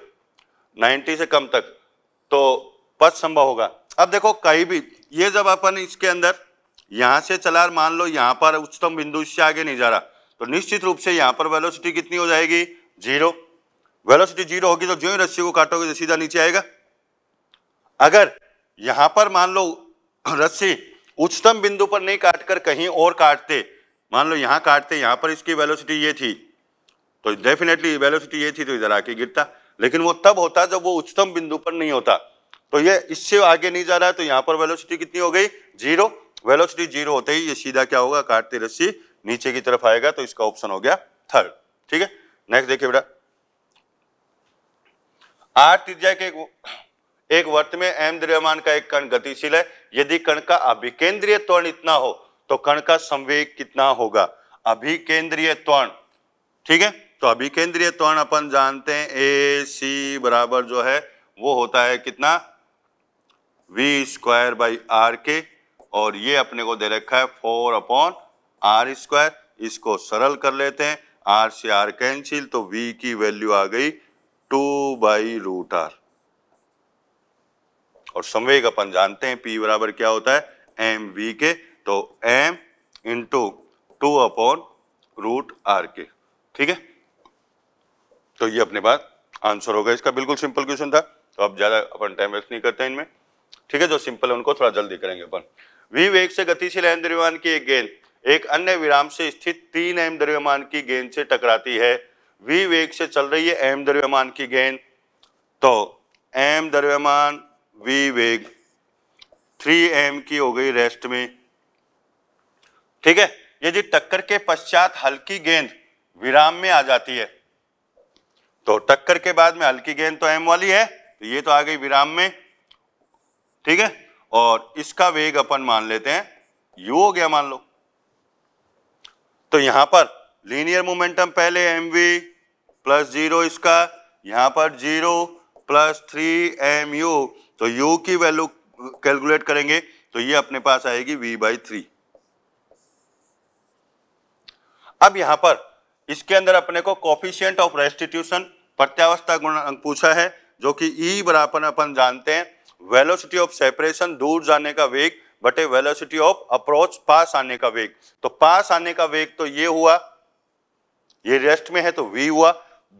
90 से कम तक तो पथ संभव होगा। अब देखो, कहीं भी, ये जब अपन इसके अंदर यहाँ से चला मान लो, यहाँ पर उच्चतम बिंदु, इससे आगे नहीं जा रहा। तो निश्चित रूप से यहाँ पर वेलोसिटी कितनी हो जाएगी? ज़ीरो वेलोसिटी ज़ीरो होगी तो जो ही रस्सी को काटोगे तो सीधा नीचे आएगा। अगर यहाँ पर मान लो, रस्सी उच्चतम बिंदु पर नहीं काटकर कहीं और काटते, मान लो यहाँ काटते, यहाँ पर इसकी वेलोसिटी ये थी तो डेफिनेटली वेलोसिटी ये थी तो इधर आके गिरता। लेकिन वो तब होता जब वो उच्चतम बिंदु पर नहीं होता। तो ये इससे आगे नहीं जा रहा है तो यहाँ पर वेलोसिटी कितनी हो गई? ज़ीरो वेलोसिटी ज़ीरो होते ही ये सीधा क्या होगा? काटते रस्सी नीचे की तरफ़ आएगा तो इसका ऑप्शन हो गया थर्ड ठीक है? नेक्स्ट देखिए बेटा। आठ त्रिज्या के एक वर्त में एम द्रव्यमान का एक कण गतिशील है। यदि कण का अभिकेंद्रीय त्वरण इतना हो तो कण का संवेग कितना होगा? अभिकेंद्रीय त्वरण, ठीक है? तो अभिकेंद्रीय त्वरण अपन जानते हैं ए सी बराबर जो है, वो होता है कितना? वी स्क्वायर बाई आर के और ये अपने को दे रखा है फोर अपॉन आर स्क्वायर। इसको सरल कर लेते हैं। आर से आर कैंसिल तो वी की वैल्यू आ गई टू बाई रूट आर। और संवेग अपन जानते हैं, P बराबर क्या होता है? एम वी के। तो m into two upon root r के। ठीक है? तो ये अपने पास आंसर होगा। इसका बिल्कुल सिंपल क्वेश्चन था। तो अब ज़्यादा अपन टाइम वेस्ट नहीं करते इनमें। ठीक है? जो सिंपल है, उनको थोड़ा जल्दी करेंगे अपन। वी वेग से गतिशील एम द्रव्यमान की एक गेंद, एक अन्य विराम से स्थित तीन एम द्रव्यमान की गेंद से टकराती है। वी वेग से चल रही है एम द्रव्यमान की गेंद। तो एम द्रव्यमान वी वेग थ्री एम की हो गई रेस्ट में। ठीक है? यदि टक्कर के पश्चात हल्की गेंद विराम में आ जाती है तो टक्कर के बाद में हल्की गेंद तो एम वाली है तो ये तो आ गई विराम में। ठीक है? और इसका वेग अपन मान लेते हैं यू हो गया मान लो। तो यहाँ पर लीनियर मोमेंटम पहले एम वी प्लस ज़ीरो इसका, यहाँ पर zero plus three m u तो यू की वैल्यू कैलकुलेट करेंगे तो ये अपने पास आएगी वी बाई थ्री अब यहाँ पर इसके अंदर अपने को कॉफिशियंट ऑफ़ रेस्टिट्यूशन प्रत्यावस्था गुणांक पूछा है, जो कि ई e बराबर अपन जानते हैं वेलोसिटी ऑफ़ सेपरेशन दूर जाने का वेग बटे वेलोसिटी ऑफ़ अप्रोच पास आने का वेग। तो पास आने का वेग तो ये हुआ, ये रेस्ट में है तो वी हुआ,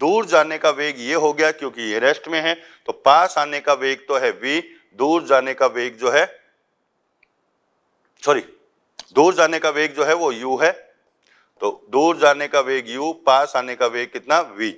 दूर जाने का वेग ये हो गया क्योंकि ये रेस्ट में है तो पास आने का वेग तो है वी दूर जाने का वेग जो है सॉरी दूर जाने का वेग जो है वो यू है तो दूर जाने का वेग यू पास आने का वेग कितना वी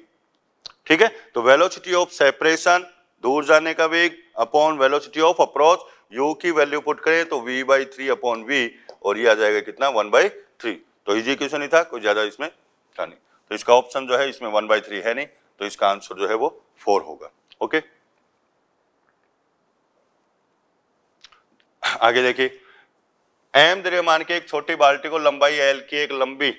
ठीक है? तो वेलोसिटी ऑफ़ सेपरेशन दूर जाने का वेग upon velocity of approach, u की वैल्यू पुट करें तो v by three upon v और ये आ जाएगा कितना? वन बाई थ्री तो इजी क्वेश्चन ही था कोई ज़्यादा इसमें था नहीं। तो इसका ऑप्शन जो है, इसमें वन बाई थ्री है नहीं तो इसका आंसर जो है वो फोर होगा। ओके आगे देखिए। एम द्रव्यमान के एक छोटी बाल्टी को लंबाई एल की एक लंबी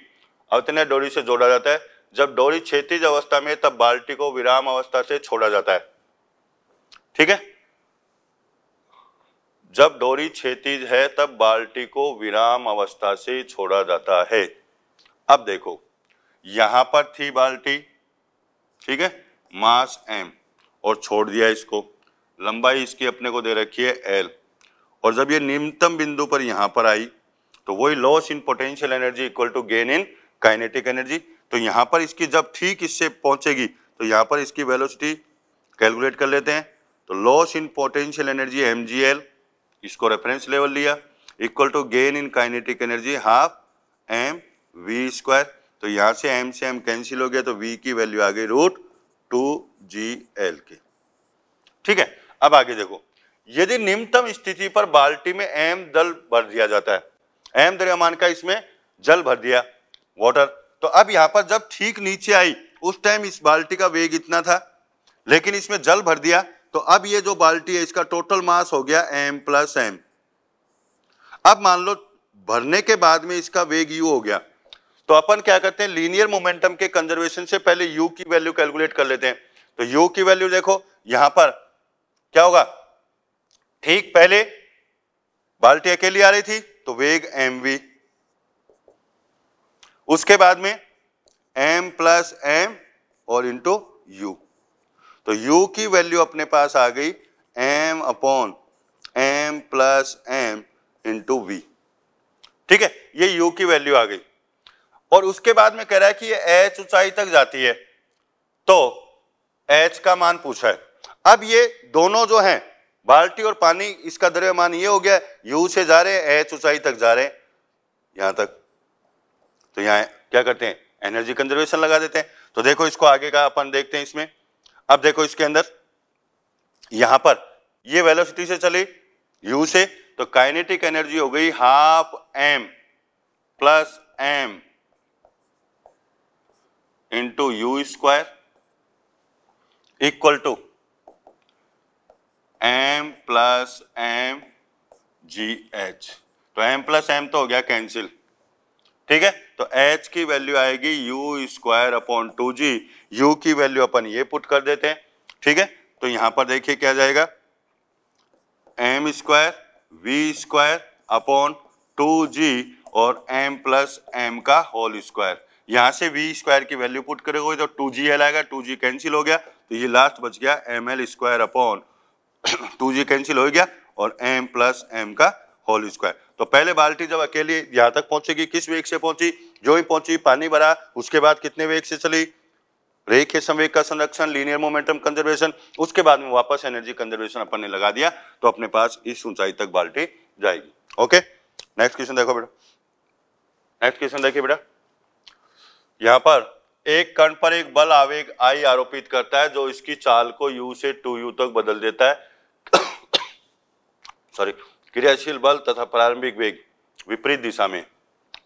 अवतने डोरी से जोड़ा जाता है। जब डोरी क्षैतिज अवस्था में तब बाल्टी को विराम अवस्था से छोड़ा जाता है। ठीक है? जब डोरी क्षैतिज है, तब बाल्टी को विराम अवस्था से छोड़ा जाता है। अब देखो, यहाँ पर थी बाल्टी, ठीक है? मास एम, और छोड़ दिया इसको। लंबाई इसकी अपने को दे रखी है एल। और जब ये निम्नतम बिंदु पर यहाँ पर आई तो वही loss in potential energy equal to gain in kinetic energy तो यहाँ पर इसकी जब ठीक इससे पहुंचेगी तो यहाँ पर इसकी वेलोसिटी कैलकुलेट कर लेते हैं। तो loss in potential energy m g l इसको रेफरेंस लेवल लिया equal to gain in kinetic energy half m v square तो यहाँ से एम से एम कैंसिल हो गया तो वी की वैल्यू आ गई रूट टू जी एल के। ठीक है, अब आगे देखो। यदि निम्नतम स्थिति पर बाल्टी में एम दल भर दिया जाता है एम द्रव्यमान का इसमें जल भर दिया वाटर तो अब यहाँ पर जब ठीक नीचे आई, उस टाइम इस बाल्टी का वेग इतना था, लेकिन इसमें जल भर दिया तो अब ये जो बाल्टी है, इसका टोटल मास हो गया एम प्लस एम अब मान लो, भरने के बाद में इसका वेग यू हो गया। तो अपन क्या करते हैं लीनियर मोमेंटम के कंजर्वेशन से पहले यू की वैल्यू कैलकुलेट कर लेते हैं। तो यू की वैल्यू देखो, यहाँ पर क्या होगा? ठीक पहले बाल्टी अकेली आ रही थी तो वेग एम वी उसके बाद में एम प्लस एम और इंटू यू तो u की वैल्यू अपने पास आ गई m upon m plus m into v ठीक है? ये u की वैल्यू आ गई। और उसके बाद में कह रहा है कि ये h ऊंचाई तक जाती है। तो h का मान पूछा है। अब ये दोनों जो हैं, बाल्टी और पानी, इसका द्रव्यमान ये हो गया यू से जा रहे हैं एच ऊंचाई तक जा रहे हैं। यहाँ तक। तो यहाँ क्या करते हैं? एनर्जी कंजर्वेशन लगा देते हैं। तो देखो इसको आगे का अपन देखते हैं इसमें। अब देखो इसके अंदर। यहाँ पर, ये वेलोसिटी से चली यू से तो काइनेटिक एनर्जी हो गई half m plus m into u square equal to m plus m g h तो एम प्लस एम तो हो गया कैंसिल ठीक है? तो h की वैल्यू आएगी u square upon two g u की वैल्यू अपन ये पुट कर देते हैं, ठीक है? तो यहाँ पर देखिए क्या जाएगा? M square v square upon two g और m प्लस एम का होल स्क्वायर यहाँ से वी स्क्वायर की वैल्यू पुट करोगे तो टू जी एल आएगा टू जी कैंसिल हो गया। तो ये लास्ट बच गया m l square upon two g cancel हो गया और m प्लस एम का होल स्क्वायर तो पहले बाल्टी जब अकेली यहाँ तक पहुंचेगी, किस वेग से पहुँची? जो ही पहुँची, पानी भरा, उसके बाद कितने वेग से चली? रेखीय संवेग का संरक्षण लीनियर मोमेंटम कंजर्वेशन उसके बाद में वापस एनर्जी कंजर्वेशन अपन ने लगा दिया तो अपने पास इस ऊंचाई तक बाल्टी जाएगी। ओके नेक्स्ट क्वेश्चन देखो बेटा। नेक्स्ट क्वेश्चन देखिए बेटा। यहाँ पर एक कण पर एक बल आवेग आई आरोपित करता है, जो इसकी चाल को यू से टू यू तक बदल देता है। सॉरी क्रियाशील बल तथा प्रारंभिक वेग, विपरीत दिशा में।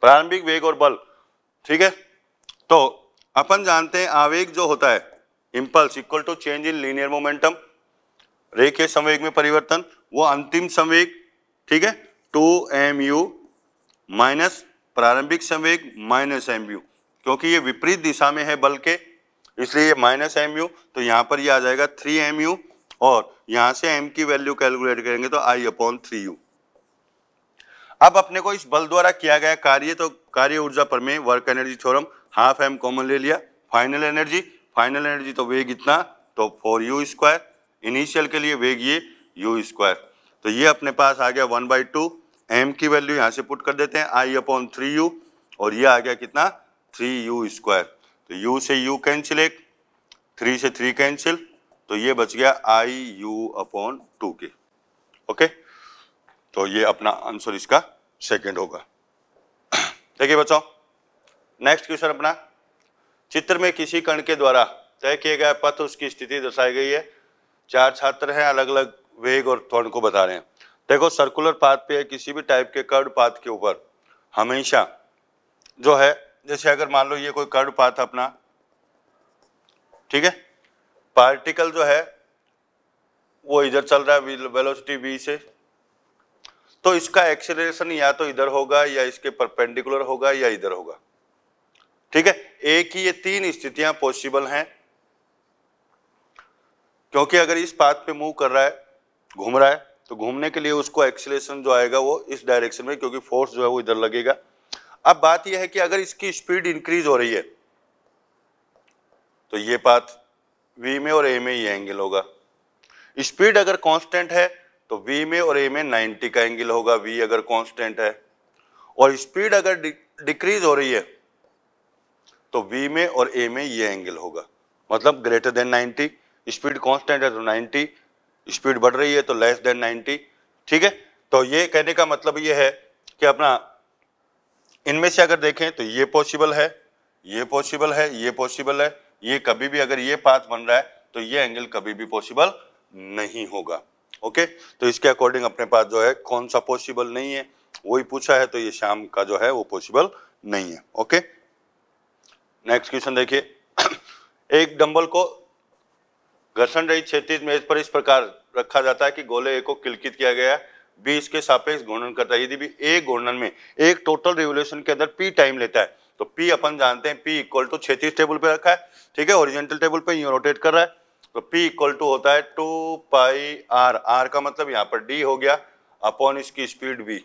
प्रारंभिक वेग और बल, ठीक है? तो अपन जानते हैं आवेग जो होता है impulse equal to change in linear momentum रेखे संवेग में परिवर्तन, वो अंतिम संवेग, ठीक है? टू एम यू माइनस प्रारंभिक संवेग माइनस एम यू, क्योंकि ये विपरीत दिशा में है बल के, इसलिए माइनस एम यू तो यहाँ पर ये आ जाएगा थ्री एम यू और यहाँ से एम की वैल्यू कैलकुलेट करेंगे तो आई अपॉन थ्री यू अब अपने को इस बल द्वारा किया गया कार्य तो कार्य ऊर्जा पर में work energy theorem half m common ले लिया। फाइनल एनर्जी फाइनल एनर्जी तो वेग इतना तो फोर यू स्क्वायर इनिशियल के लिए वेग ये यू स्क्वायर तो ये अपने पास आ गया वन बाई टू एम की वैल्यू यहाँ से पुट कर देते हैं आई अपॉन थ्री यू और ये आ गया कितना? थ्री यू स्क्वायर तो यू से यू कैंसिल एक थ्री से थ्री कैंसिल तो ये बच गया आई यू अपॉन टू के ओके तो ये अपना आंसर इसका सेकंड होगा। देखिए बच्चों नेक्स्ट क्वेश्चन अपना। चित्र में किसी कण के द्वारा तय किए गए पथ उसकी स्थिति दर्शाई गई है। चार छात्र हैं अलग अलग वेग और त्वरण को बता रहे हैं। देखो सर्कुलर पाथ पे किसी भी टाइप के कर्ड पाथ के ऊपर हमेशा जो है, जैसे अगर मान लो ये कोई कर्ड पाथ अपना, ठीक है? पार्टिकल जो है, वो इधर चल रहा है वेलोसिटी वी से। तो इसका एक्सेलरेशन या तो इधर होगा, या इसके परपेंडिकुलर होगा, या इधर होगा। ठीक है? एक ही ये तीन स्थितियाँ पॉसिबल हैं। क्योंकि अगर इस पाथ पे मूव कर रहा है, घूम रहा है तो घूमने के लिए उसको एक्सीलेशन जो आएगा, वो इस डायरेक्शन में, क्योंकि फोर्स जो है वो इधर लगेगा। अब बात यह है कि अगर इसकी स्पीड इंक्रीज हो रही है तो ये पाथ वी में और ए में ही एंगल होगा स्पीड अगर कांस्टेंट है तो वी में और ए में 90 का एंगल होगा वी अगर कांस्टेंट है। और स्पीड अगर डिक्रीज हो रही है तो वी में और ए में ये एंगल होगा। मतलब ग्रेटर देन 90 स्पीड कांस्टेंट है तो 90 स्पीड बढ़ रही है तो लेस देन 90 ठीक है? तो ये कहने का मतलब ये है कि अपना, इनमें से अगर देखें तो ये पॉसिबल है, ये पॉसिबल है, ये पॉसिबल है ये कभी भी अगर ये पाथ बन रहा है तो ये एंगल कभी भी पॉसिबल नहीं होगा। ओके तो इसके अकॉर्डिंग अपने पास जो है, कौन सा पॉसिबल नहीं है, वही पूछा है तो ये शाम का जो है, वो पॉसिबल नहीं है। ओके नेक्स्ट क्वेश्चन देखिए। एक डंबल को घर्षण रहित क्षैतिज मेज पर इस प्रकार रखा जाता है कि गोले ए को किलकित किया गया बी इसके सापेक्ष घूर्णन करता है। यदि भी ए घूर्णन में एक टोटल रिवोल्यूशन के अंदर पी टाइम लेता है तो पी अपन जानते हैं पी इक्वल टू क्षैतिज टेबल पे रखा है, ठीक है? ओरिजेंटल टेबल पे ये रोटेट कर रहा है। तो पी इक्वल टू होता है टू पाई आर आर का मतलब यहाँ पर डी हो गया अपॉन इसकी स्पीड वी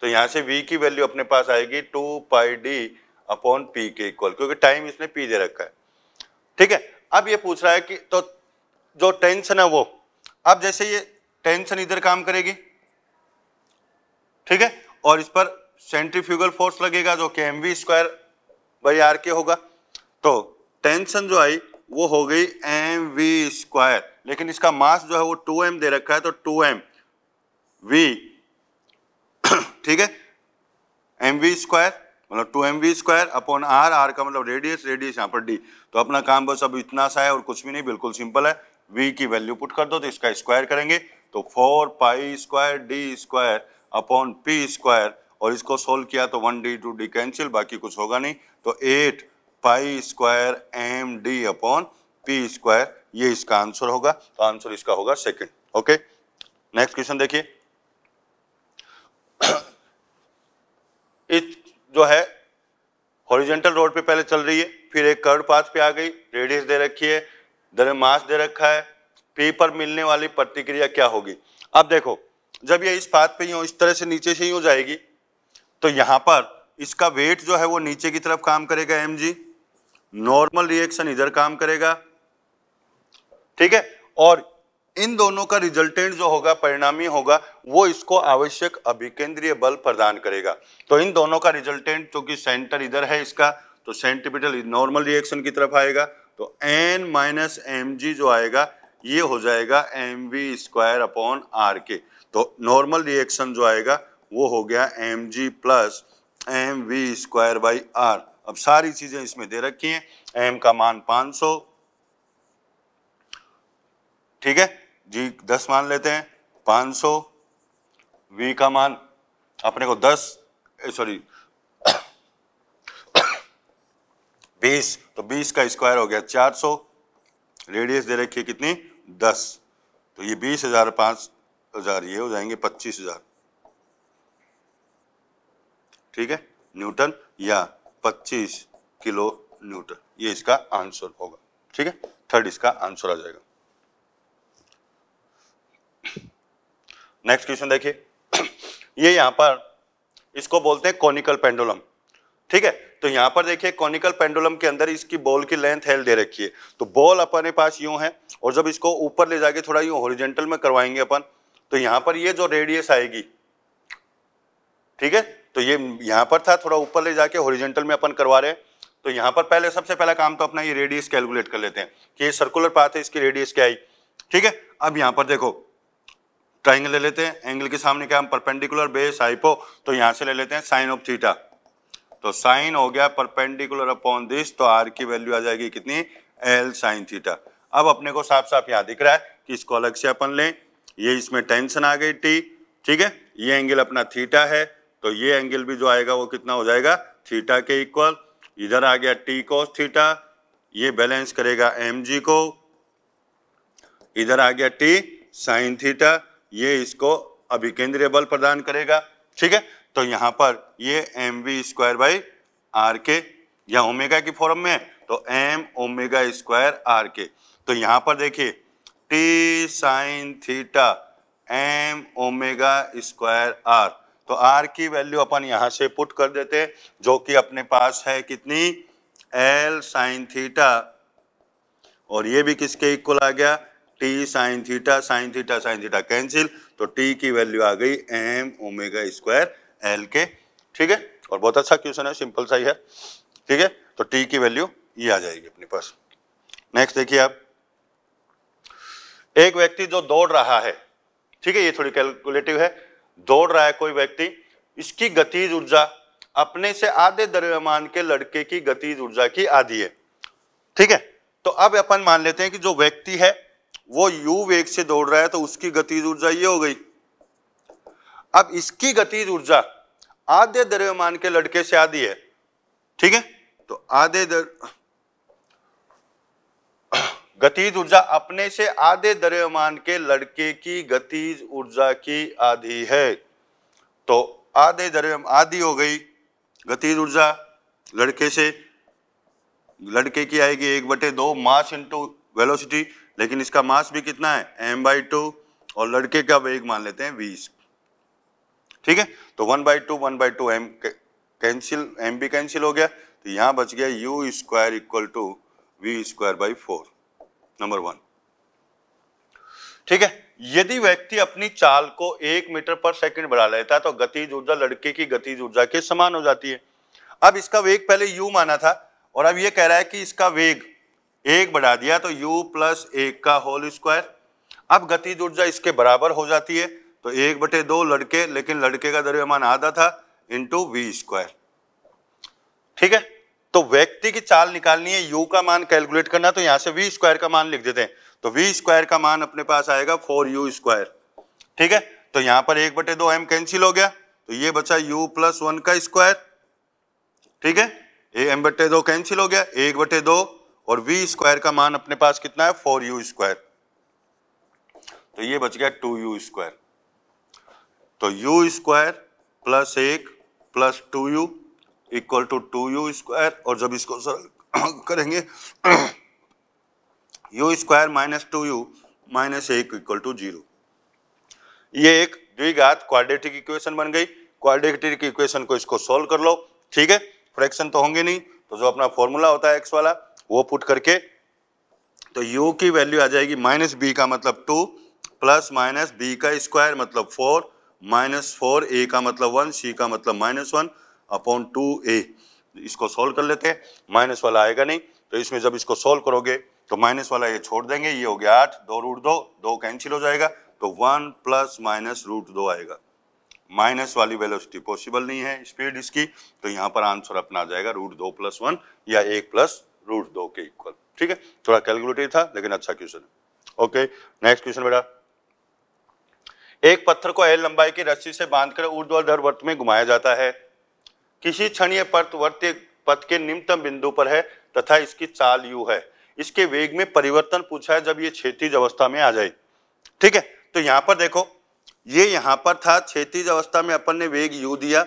तो यहाँ से वी की वैल्यू अपने पास आएगी two pi d upon p के इक्वल क्योंकि टाइम इसने पी दे रखा है। ठीक है? अब ये पूछ रहा है कि तो जो टेंशन है वो, अब जैसे ये टेंशन इधर काम करेगी, ठीक है? और इस पर सेंट्रीफ्यूगल फोर्स लगेगा जो कि m v square by r के होगा। तो टेंशन जो आई, वो हो गई एम वी स्क्वायर लेकिन इसका मास जो है वो टू एम दे रखा है तो टू एम वी ठीक है? एम वी स्क्वायर मतलब two m v square upon r r का मतलब रेडियस रेडियस यहाँ पर डी तो अपना काम बस अब इतना सा है और कुछ भी नहीं, बिल्कुल सिंपल है। वी की वैल्यू पुट कर दो तो इसका स्क्वायर करेंगे। तो four pi square d square upon p square और इसको सोल्व किया तो one d two d cancel बाकी कुछ होगा नहीं। तो eight pi square m d upon p square ये इसका आंसर होगा। तो आंसर इसका होगा सेकंड ओके नेक्स्ट क्वेश्चन देखिए। इस जो है हॉरिजेंटल रोड पे पहले चल रही है, फिर एक कर्ड पाथ पे आ गई रेडियस दे रखी है दर मास दे रखा है पी पर मिलने वाली प्रतिक्रिया क्या होगी? अब देखो, जब ये इस पाथ पे यूँ इस तरह से नीचे से यूँ जाएगी तो यहाँ पर इसका वेट जो है वो नीचे की तरफ़ काम करेगा एम जी नॉर्मल रिएक्शन इधर काम करेगा। ठीक है? और इन दोनों का रिजल्टेंट जो होगा, परिणामी होगा, वो इसको आवश्यक अभिकेंद्रीय बल प्रदान करेगा। तो इन दोनों का रिजल्टेंट क्योंकि सेंटर इधर है इसका तो सेंटीमीटर नॉर्मल रिएक्शन की तरफ़ आएगा। तो एन माइनस एम जी जो आएगा, ये हो जाएगा m v square upon r के तो नॉर्मल रिएक्शन जो आएगा वो हो गया m g plus m v square by r अब सारी चीज़ें इसमें दे रखी हैं। एम का मान 500 ठीक है? जी 10 मान लेते हैं 500 वी का मान अपने को 10 सॉरी बीस। तो बीस का स्क्वायर हो गया चार सौ। रेडियस दे रखी है कितनी? दस। तो ये बीस हज़ार, पाँच हज़ार, ये हो जाएँगे पच्चीस हज़ार। ठीक है? न्यूटन या पच्चीस किलो न्यूटन। ये इसका आंसर होगा। ठीक है? थर्ड इसका आंसर आ जाएगा। नेक्स्ट क्वेश्चन देखिए। ये यहाँ पर इसको बोलते हैं कॉनिकल पेंडुलम ठीक है? तो यहाँ पर देखिए कॉनिकल पेंडुलम के अंदर इसकी बॉल की लेंथ हेल दे रखी है। तो बॉल अपने पास यूँ है और जब इसको ऊपर ले जाके थोड़ा यूँ हॉरिजेंटल में करवाएँगे अपन तो यहाँ पर ये जो रेडियस आएगी, ठीक है? तो ये यहाँ पर था, थोड़ा ऊपर ले जाके हॉरिजेंटल में अपन करवा रहे हैं। तो यहाँ पर पहले, सबसे पहला काम तो अपना ये रेडियस कैलकुलेट कर लेते हैं कि ये सर्कुलर पाथ है, इसकी रेडियस क्या आई ठीक है, अब यहाँ पर देखो ट्राइंगल ले लेते हैं एंगल के सामने क्या, हम परपेंडिकुलर बेस हाइपो तो यहाँ से ले लेते हैं साइन ऑफ़ थीटा तो साइन हो गया परपेंडिकुलर अपॉन दिस तो आर की वैल्यू आ जाएगी कितनी? एल साइन थीटा अब अपने को साफ़ साफ़ यहाँ दिख रहा है कि इसको अलग से अपन लें। ये इसमें टेंशन आ गई टी ठीक है? ये एंगल अपना थीटा है। तो ये एंगल भी जो आएगा वो कितना हो जाएगा? थीटा के इक्वल इधर आ गया टी कोस थीटा, ये बैलेंस करेगा एम जी को। इधर आ गया टी साइन थीटा, ये इसको अभिकेंद्रीय बल प्रदान करेगा। ठीक है? तो यहाँ पर ये m v square by r के या ओमेगा की फॉर्म में तो एम ओमेगा स्क्वायर आर के तो यहाँ पर देखिए t sine theta m omega square r तो आर की वैल्यू अपन यहाँ से पुट कर देते जो कि अपने पास है कितनी? एल साइन थीटा और ये भी किसके इक्वल आ गया? T sine theta sine theta sine theta cancel तो टी की वैल्यू आ गई एम ओमेगा स्क्वायर एल के ठीक है? और बहुत अच्छा क्वेश्चन है सिंपल सा ही है। ठीक है? तो टी की वैल्यू ये आ जाएगी अपने पास। नेक्स्ट देखिए आप। एक व्यक्ति जो दौड़ रहा है, ठीक है, ये थोड़ी कैलकुलेटिव है दौड़ रहा है कोई व्यक्ति, इसकी गतिज ऊर्जा, अपने से आधे द्रव्यमान के लड़के की गतिज ऊर्जा की आधी है। ठीक है? तो अब अपन मान लेते हैं कि जो व्यक्ति है, वो यू वेग से दौड़ रहा है तो उसकी गतिज ऊर्जा ये हो गई। अब इसकी गतिज ऊर्जा आधे द्रव्यमान के लड़के से आधी है। ठीक है? तो आधे दर... गतिज ऊर्जा अपने से आधे द्रव्यमान के लड़के की गतिज ऊर्जा की आधी है। तो आधे द्रव्य आधी हो गई गतिज ऊर्जा लड़के से। लड़के की आएगी एक बटे दो मास इंटू वेलोसिटी लेकिन इसका मास भी कितना है? एम बाई टू और लड़के का वेग मान लेते हैं बीस। ठीक है? तो one by two one by two m cancel m भी कैंसिल हो गया तो यहाँ बच गया u square equal to v square by four number one. ठीक है, यदि व्यक्ति अपनी चाल को एक मीटर पर सेकंड बढ़ा लेता है तो गतिज ऊर्जा लड़के की गतिज ऊर्जा के समान हो जाती है। अब इसका वेग पहले u माना था, और अब ये कह रहा है कि इसका वेग एक बढ़ा दिया तो u प्लस एक का होल स्क्वायर अब गतिज ऊर्जा इसके बराबर हो जाती है तो एक बटे दो लड़के, लेकिन लड़के का द्रव्यमान आधा था इंटू वी स्क्वायर ठीक है तो व्यक्ति की चाल निकालनी है यू का मान कैलकुलेट करना तो यहाँ से वी स्क्वायर का मान लिख देते हैं। तो वी स्क्वायर का मान अपने पास आएगा फोर यू स्क्वायर ठीक है? तो यहाँ पर एक बटे दो एम कैंसिल हो गया। तो ये बचा यू प्लस वन का स्क्वायर ठीक है? ए एम बटे दो कैंसिल हो गया, एक बटे दो, और वी स्क्वायर का मान अपने पास कितना है? फोर यू स्क्वायर तो ये बच गया टू यू स्क्वायर तो यू स्क्वायर प्लस एक plus two u equal to two u square और जब इसको सरल करेंगे u square minus two u minus एक इक्वल टू ज़ीरो ये एक द्विघात क्वाड्रेटिक इक्वेशन बन गई। क्वाड्रेटिक इक्वेशन को इसको सोल्व कर लो। ठीक है? फ्रैक्शन तो होंगे नहीं। तो जो अपना फॉर्मूला होता है एक्स वाला, वो पुट करके तो u की वैल्यू आ जाएगी माइनस बी का मतलब टू प्लस माइनस बी का स्क्वायर मतलब फोर माइनस फोर ए का मतलब वन सी का मतलब minus one upon two a, इसको सोल्व कर लेते हैं। माइनस वाला आएगा नहीं तो इसमें जब इसको सोल्व करोगे तो माइनस वाला ये छोड़ देंगे, ये हो गया आठ, दो रूट दो दो कैंसिल हो जाएगा तो वन प्लस माइनस रूट दो आएगा। माइनस वाली वेलोसिटी पॉसिबल नहीं है स्पीड इसकी तो यहाँ पर आंसर अपना आ जाएगा रूट दो प्लस वन या एक प्लस रूट दो के इक्वल ठीक है? थोड़ा कैलकुलेटिव था, लेकिन अच्छा क्वेश्चन है। ओके नेक्स्ट क्वेश्चन बेटा। एक पत्थर को एल लंबाई की रस्सी से बांधकर ऊर्ध्वाधर वर्त में घुमाया जाता है। किसी क्षणीय पथ वर्त पथ के निम्नतम बिंदु पर है तथा इसकी चाल यू है। इसके वेग में परिवर्तन पूछा है जब ये क्षेत्रीय अवस्था में आ जाए। ठीक है? तो यहाँ पर देखो, ये यहाँ पर था क्षेत्रीय अवस्था में अपन ने वेग यू दिया।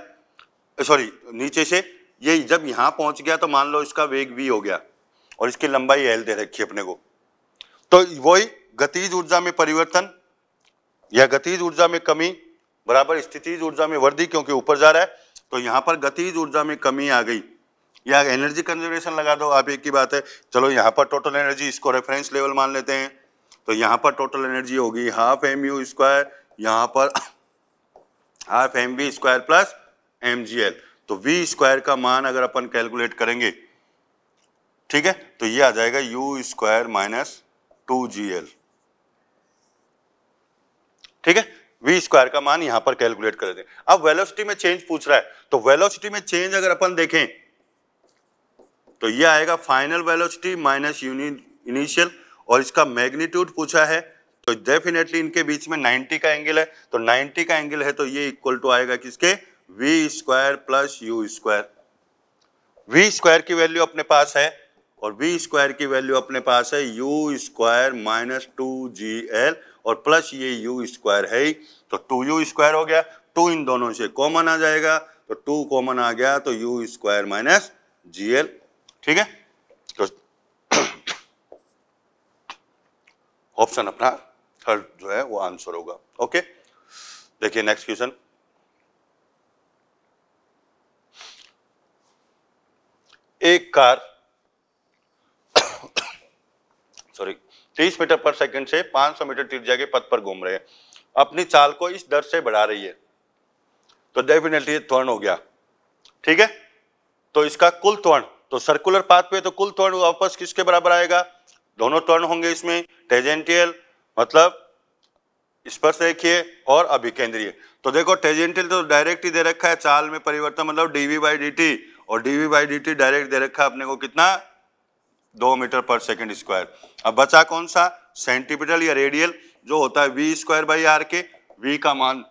सॉरी नीचे से। ये जब यहाँ पहुँच गया तो मान लो इसका वेग वी हो गया और इसकी लंबाई एल दे रखी अपने को। तो वही गतिज ऊर्जा में परिवर्तन या गतिज ऊर्जा में कमी बराबर स्थितिज ऊर्जा में वृद्धि क्योंकि ऊपर जा रहा है तो यहाँ पर गतिज ऊर्जा में कमी आ गई। या एनर्जी कंजर्वेशन लगा दो, आप एक ही बात है। चलो यहाँ पर टोटल एनर्जी इसको रेफरेंस लेवल मान लेते हैं। तो यहाँ पर टोटल एनर्जी होगी हाफ़ एम यू स्क्वायर यहाँ पर half m v square plus m g l तो वी स्क्वायर का मान अगर अपन कैलकुलेट करेंगे, ठीक है? तो ये आ जाएगा u square minus two g l ठीक है? वी स्क्वायर का मान यहाँ पर कैलकुलेट कर दें अब वेलोसिटी में चेंज पूछ रहा है तो वेलोसिटी में चेंज अगर अपन देखें तो ये आएगा फाइनल वेलोसिटी माइनस इनिशियल और इसका मैग्नीट्यूड पूछा है तो डेफिनेटली इनके बीच में 90 का एंगल है। तो 90 का एंगल है तो ये इक्वल टू आएगा किसके? V square plus u square v square की वैल्यू अपने पास है, और वी स्क्वायर की वैल्यू अपने पास है u square minus two g l और प्लस ये यू स्क्वायर है ही। तो टू यू स्क्वायर हो गया, टू इन दोनों से कॉमन आ जाएगा तो टू कॉमन आ गया तो u square minus g l ठीक है? तो ऑप्शन अपना थर्ड जो है, वो आंसर होगा, ओके? देखिए नेक्स्ट क्वेश्चन एक कार सॉरी 30 मीटर पर सेकंड से 500 मीटर त्रिज्या के पथ पर घूम रहे हैं। अपनी चाल को इस दर से बढ़ा रही है। तो डेफिनेटली त्वरण हो गया। ठीक है? तो इसका कुल त्वरण तो सर्कुलर पाथ पे तो कुल त्वरण वापस किसके बराबर आएगा? दोनों त्वरण होंगे इसमें टेजेंटियल मतलब स्पर्श रेखीय और अभिकेंद्रीय। तो देखो टेजेंटियल तो डायरेक्ट ही दे रखा है, चाल में परिवर्तन मतलब डीवी बाई डी और d v by d direct दे रखा है अपने को कितना? दो मीटर पर सेकेंड स्क्वायर। अब बचा कौन सा? सेंटीमीटर या रेडियल। जो होता है वी स्क्वायर बाई आर के वी का मान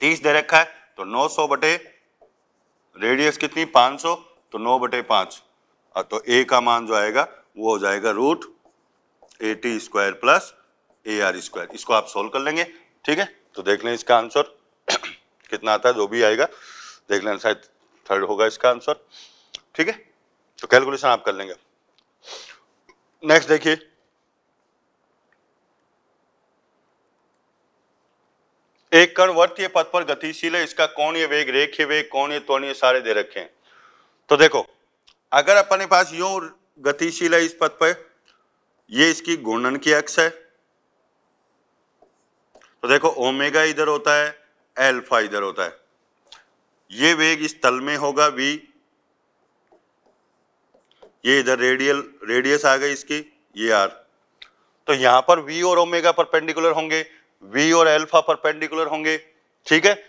तीस दे रखा है तो 900 बटे रेडियस कितनी? 500 तो 9 बटे पाँच। तो ए का मान जो आएगा, वो हो जाएगा root a t square plus a r square इसको आप सोल्व कर लेंगे, ठीक है? तो देख लें इसका आंसर कितना आता है? जो भी आएगा, देख लें, शायद थर्ड होगा इसका आंसर ठीक है? तो कैलकुलेशन आप कर लेंगे। नेक्स्ट देखिए एक कण वर्तीय पथ पर गतिशील है, इसका कोणीय वेग रेखीय वेग, कोणीय त्वरणीय सारे दे रखे हैं। तो देखो, अगर अपने पास यू गतिशील है इस पथ पर, ये इसकी घूर्णन की अक्ष है। तो देखो, ओमेगा इधर होता है एल्फा इधर होता है। ये वेग इस तल में होगा वी ये इधर रेडियल, रेडियस आ गई इसकी, ये आर तो यहाँ पर वी और ओमेगा परपेंडिकुलर होंगे वी और एल्फा परपेंडिकुलर होंगे, ठीक है?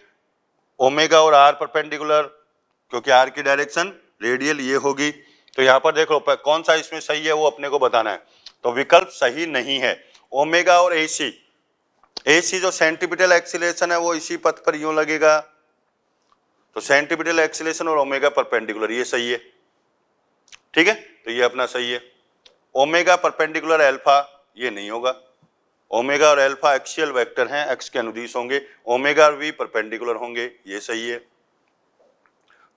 ओमेगा और आर परपेंडिकुलर क्योंकि आर की डायरेक्शन रेडियल ये होगी। तो यहाँ पर देख लो कौन सा इसमें सही है वो अपने को बताना है। तो विकल्प सही नहीं है। ओमेगा और एसी एसी जो सेंटिपिटल एक्सीलेशन है, वो इसी पथ पर यूँ लगेगा। तो सेंटिपिटल एक्सीलेशन और ओमेगा परपेंडिकुलर ये सही है। ठीक है? तो ये अपना सही है। ओमेगा परपेंडिकुलर एल्फा ये नहीं होगा। ओमेगा और एल्फा एक्सियल वेक्टर हैं, एक्स के अनुदिश होंगे, ओमेगा और वी परपेंडिकुलर होंगे, ये सही है।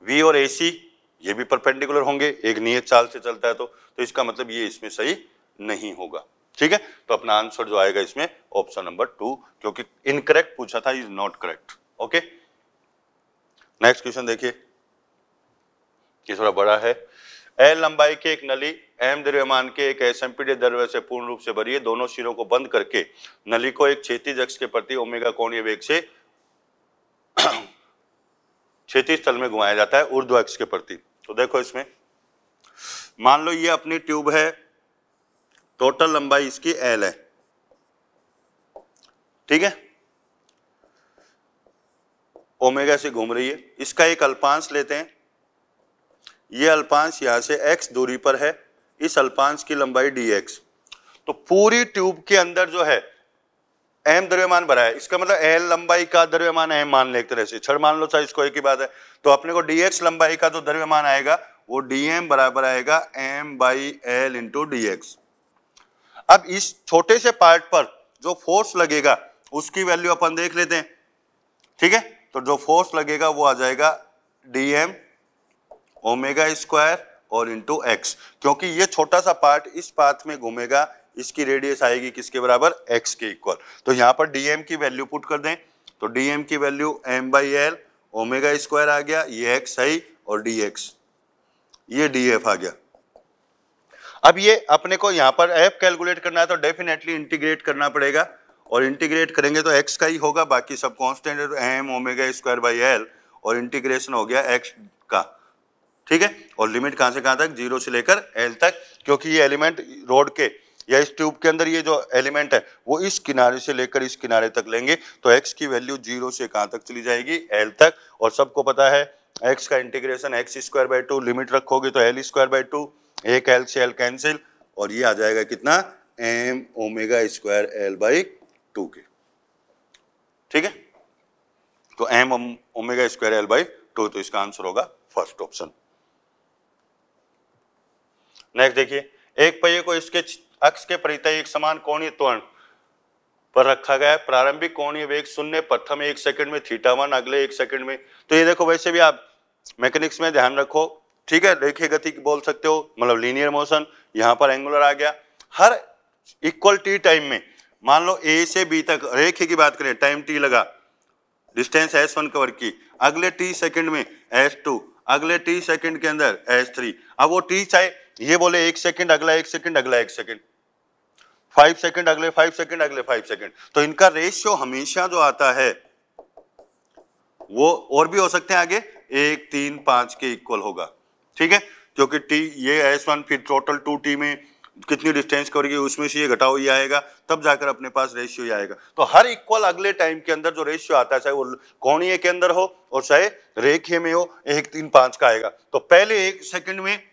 वी और एसी ये भी परपेंडिकुलर होंगे, एक नियत चाल से चलता है तो तो इसका मतलब ये इसमें सही नहीं होगा। ठीक है? तो अपना आंसर जो आएगा इसमें, ऑप्शन नंबर टू, क्योंकि इनकरेक्ट पूछा था, is not correct. Okay? Next question देखिए। ये थोड़ा बड़ा है। एल लंबाई की एक नली एम द्रव्यमान के एक एसएमपीडी द्रव्य से पूर्ण रूप से भरी है। दोनों सिरों को बंद करके नली को एक क्षैतिज अक्ष के प्रति ओमेगा कोणीय वेग से क्षैतिज तल में घुमाया जाता है ऊर्ध्व अक्ष के प्रति। तो देखो इसमें, मान लो ये अपनी ट्यूब है, टोटल लंबाई इसकी एल है। ठीक है? ओमेगा से घूम रही है। इसका एक अल्पांश लेते हैं। ये अल्पांश यहाँ से x दूरी पर है, इस अल्पांश की लंबाई dx तो पूरी ट्यूब के अंदर जो है, m द्रव्यमान भरा है। इसका मतलब l लंबाई का द्रव्यमान m मान ले एक तरह से। छड़ मान लो चाहे इसको एक ही बात है। तो अपने को dx लंबाई का जो द्रव्यमान आएगा, वो डी एम बराबर आएगा m by l into d x अब इस छोटे से पार्ट पर जो फोर्स लगेगा, उसकी वैल्यू अपन देख लेते हैं। ठीक है? तो जो फोर्स लगेगा, वो आ जाएगा डी एम ओमेगा स्क्वायर और इंटू एक्स क्योंकि ये छोटा सा पार्ट इस पाथ में घूमेगा, इसकी रेडियस आएगी किसके बराबर? एक्स के इक्वल तो यहाँ पर डीएम की वैल्यू पुट कर दें। तो डीएम की value m by l omega square आ गया, ये एक्स सही और डी एक्स ये डी एफ़ आ गया। अब ये अपने को यहाँ पर एफ़ कैलकुलेट करना है तो डेफिनेटली इंटीग्रेट करना पड़ेगा। और इंटीग्रेट करेंगे तो एक्स का ही होगा, बाकी सब कॉन्स्टेंट है तो m omega square by l और इंटीग्रेशन हो गया एक्स का। ठीक है? और लिमिट कहाँ से कहाँ तक? ज़ीरो से लेकर एल तक, क्योंकि ये एलिमेंट रोड के या इस ट्यूब के अंदर ये जो एलिमेंट है, वो इस किनारे से लेकर इस किनारे तक लेंगे। तो एक्स की वैल्यू ज़ीरो से कहाँ तक चली जाएगी? एल तक। और सबको पता है एक्स का integration x square by two limit रखोगे तो एल स्क्वायर बाई टू एक एल से एल कैंसिल और ये आ जाएगा कितना? M omega square l by two के। ठीक है? तो m omega square l by two तो इसका आंसर होगा फ़र्स्ट ऑप्शन नेक्स्ट देखिए, एक पहिए को इसके अक्ष के परितय एक समान कोणीय त्वरण पर रखा गया है। प्रारंभिक कोणीय वेग शून्य, प्रथम एक सेकंड में, थीटा वन, अगले एक सेकंड में। तो ये देखो, वैसे भी आप मैकेनिक्स में ध्यान रखो, ठीक है? रेखीय गति बोल सकते हो मतलब लीनियर मोशन, यहाँ पर एंगुलर आ गया। हर इक्वल टी टाइम में, मान लो ए से बी तक, रेखे की बात करें, टाइम टी लगा, डिस्टेंस एस वन कवर की, अगले टी सेकंड में एस टू, अगले टी सेकंड के अंदर एस थ्री। अब वो टी चाहे ये बोले एक सेकंड, अगला एक सेकंड, अगला एक सेकंड। फाइव सेकंड अगले फाइव सेकंड अगले फाइव सेकंड तो इनका रेशियो हमेशा जो आता है, वो और भी हो सकते हैं आगे। एक, तीन, पाँच के इक्वल होगा। ठीक है? क्योंकि टी ये एस वन फिर टोटल टू टी में कितनी डिस्टेंस करेगी, उसमें से ये घटाओ, ये आएगा। तब जाकर अपने पास रेशियो ही आएगा। तो हर इक्वल अगले टाइम के अंदर जो रेशियो आता है, चाहे वो कोणीय के अंदर हो और चाहे रेखे में हो, एक, तीन, पाँच का आएगा। तो पहले एक सेकंड में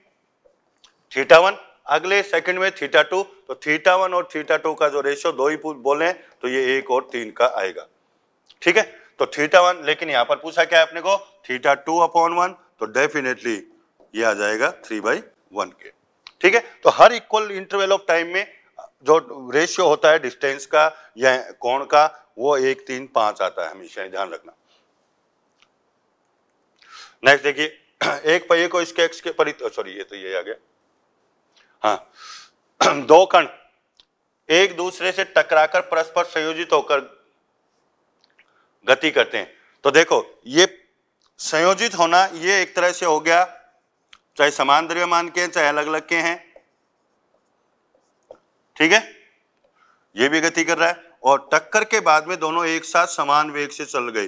थीटा वन, अगले सेकंड में थीटा टू तो थीटा वन और थीटा टू का जो रेशियो दो ही बोले तो ये एक और तीन का आएगा। ठीक है? तो थीटा वन, लेकिन यहाँ पर पूछा क्या है अपने को? थीटा टू अपॉन वन तो डेफिनेटली ये आ जाएगा थ्री बाई वन के। ठीक है? तो हर इक्वल इंटरवल ऑफ़ टाइम में जो रेशियो होता है डिस्टेंस का या कोण का, वो एक, तीन, पाँच आता है हमेशा ध्यान रखना। नेक्स्ट देखिए, एक पहिए को इसके एक्स के परित सॉरी ये तो ये आ गया। हाँ। दो कण, एक दूसरे से टकराकर परस्पर संयोजित होकर गति करते हैं। तो देखो, ये संयोजित होना, ये एक तरह से हो गया, चाहे समान द्रव्यमान के हैं, चाहे अलग अलग के हैं। ठीक है? ये भी गति कर रहा है, और टक्कर के बाद में दोनों एक साथ समान वेग से चल गए।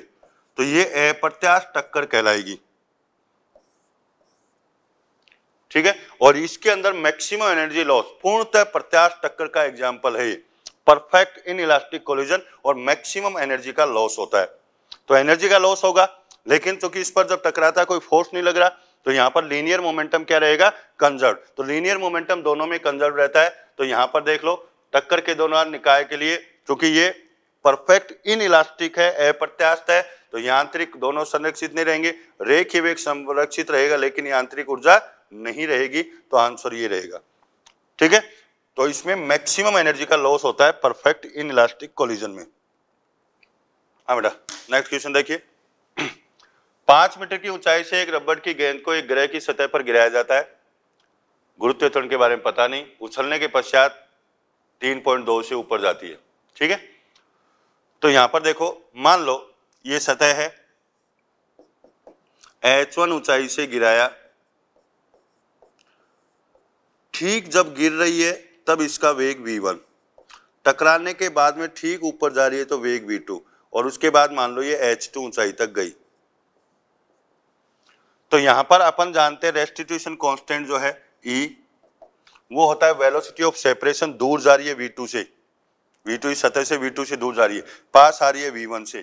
तो ये अप्रत्याश टक्कर कहलाएगी। ठीक है? और इसके अंदर मैक्सिमम एनर्जी लॉस पूर्णतः प्रत्याश टक्कर का एग्ज़ाम्पल है परफेक्ट इन इलास्टिक कोलिजन और मैक्सिमम एनर्जी का लॉस होता है। तो एनर्जी का लॉस होगा, लेकिन चूँकि इस पर जब टकराता है कोई फोर्स नहीं लग रहा तो यहाँ पर लीनियर मोमेंटम क्या रहेगा? कंजर्व तो लीनियर मोमेंटम दोनों में कंजर्व रहता है। तो यहाँ पर देख लो, टक्कर के दोनों निकाय के लिए क्योंकि ये परफेक्ट इन इलास्टिक है, अप्रत्यास्थ है तो यांत्रिक दोनों संरक्षित नहीं रहेंगे। रेखीय वेग संरक्षित रहेगा, लेकिन यांत्रिक ऊर्जा नहीं रहेगी तो आंसर ये रहेगा। ठीक है? तो इसमें मैक्सिमम एनर्जी का लॉस होता है परफेक्ट इन इलास्टिक कोलिजन में। हाँ बेटा नेक्स्ट क्वेश्चन देखिए। पाँच मीटर की ऊंचाई से एक रबड़ की गेंद को एक ग्रह की सतह पर गिराया जाता है। गुरुत्व के बारे में पता नहीं। उछलने के पश्चात तीन पॉइंट दो से ऊपर जाती है। ठीक है? तो यहाँ पर देखो, मान लो, ये सतह है। एच वन ऊंचाई से गिराया ठीक जब गिर रही है, तब इसका वेग v1 टकराने के बाद में ठीक ऊपर जा रही है तो वेग v2 और उसके बाद मान लो ये h2 ऊंचाई तक गई। तो यहाँ पर अपन जानते हैं रेस्टिट्यूशन कांस्टेंट जो है E वो होता है वेलोसिटी ऑफ़ सेपरेशन दूर जा रही है V2 से। V2 इस सतह से V2 से दूर जा रही है। पास आ रही है V1 से।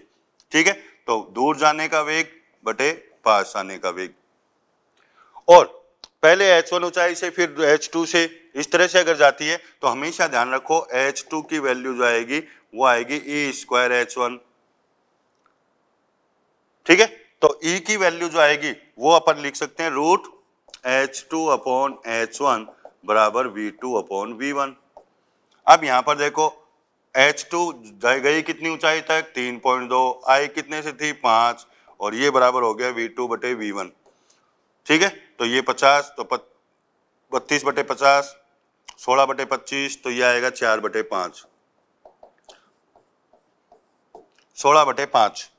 ठीक है? तो दूर जाने का वेग बटे पास आने का वेग। और पहले H1 ऊंचाई से, फिर H2 से, इस तरह से अगर जाती है तो हमेशा ध्यान रखो H2 की वैल्यू जो आएगी, वो आएगी ई स्क्वायर एच वन ठीक है? तो E की वैल्यू जो आएगी, वो अपन लिख सकते हैं root h two upon h one बराबर v two upon v one अब यहाँ पर देखो एच टू गई कितनी ऊंचाई तक? तीन पॉइंट दो। आई कितने से थी? पाँच। और ये बराबर हो गया वी टू बटे वी वन ठीक है? तो ये पचास तो बत्तीस बटे पचास, सोलह बटे पच्चीस तो ये आएगा चार बटे पाँच। सोलह बटे पाँच।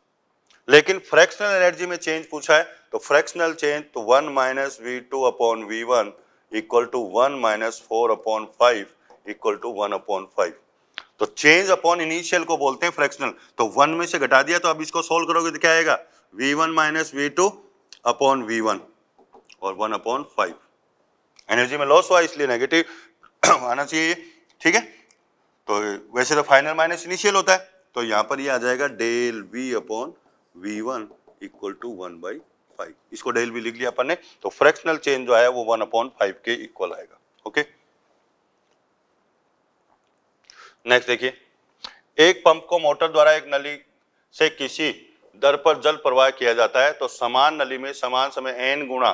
लेकिन फ्रैक्शनल एनर्जी में चेंज पूछा है तो फ्रैक्शनल चेंज तो one minus v two upon v one equal to one minus four upon five equal to one upon five. तो चेंज अपॉन इनिशियल को बोलते हैं फ्रैक्शनल। तो वन में से घटा दिया तो अब इसको सोल्व करोगे तो क्या आएगा? V one minus v two upon v one. और वन अपॉन फाइव एनर्जी में लॉस हुआ, इसलिए नेगेटिव आना चाहिए ठीक है? तो वैसे तो फाइनल माइनस इनिशियल होता है तो यहाँ पर ये आ जाएगा del v upon v one equal to one by five इसको डेल वी लिख लिया अपन ने तो फ्रैक्शनल चेंज जो आया, वो वन अपॉन फाइव के इक्वल आएगा ओके नेक्स्ट देखिए, एक पंप को मोटर द्वारा एक नली से किसी दर पर जल प्रवाह किया जाता है तो समान नली में समान समय एन गुणा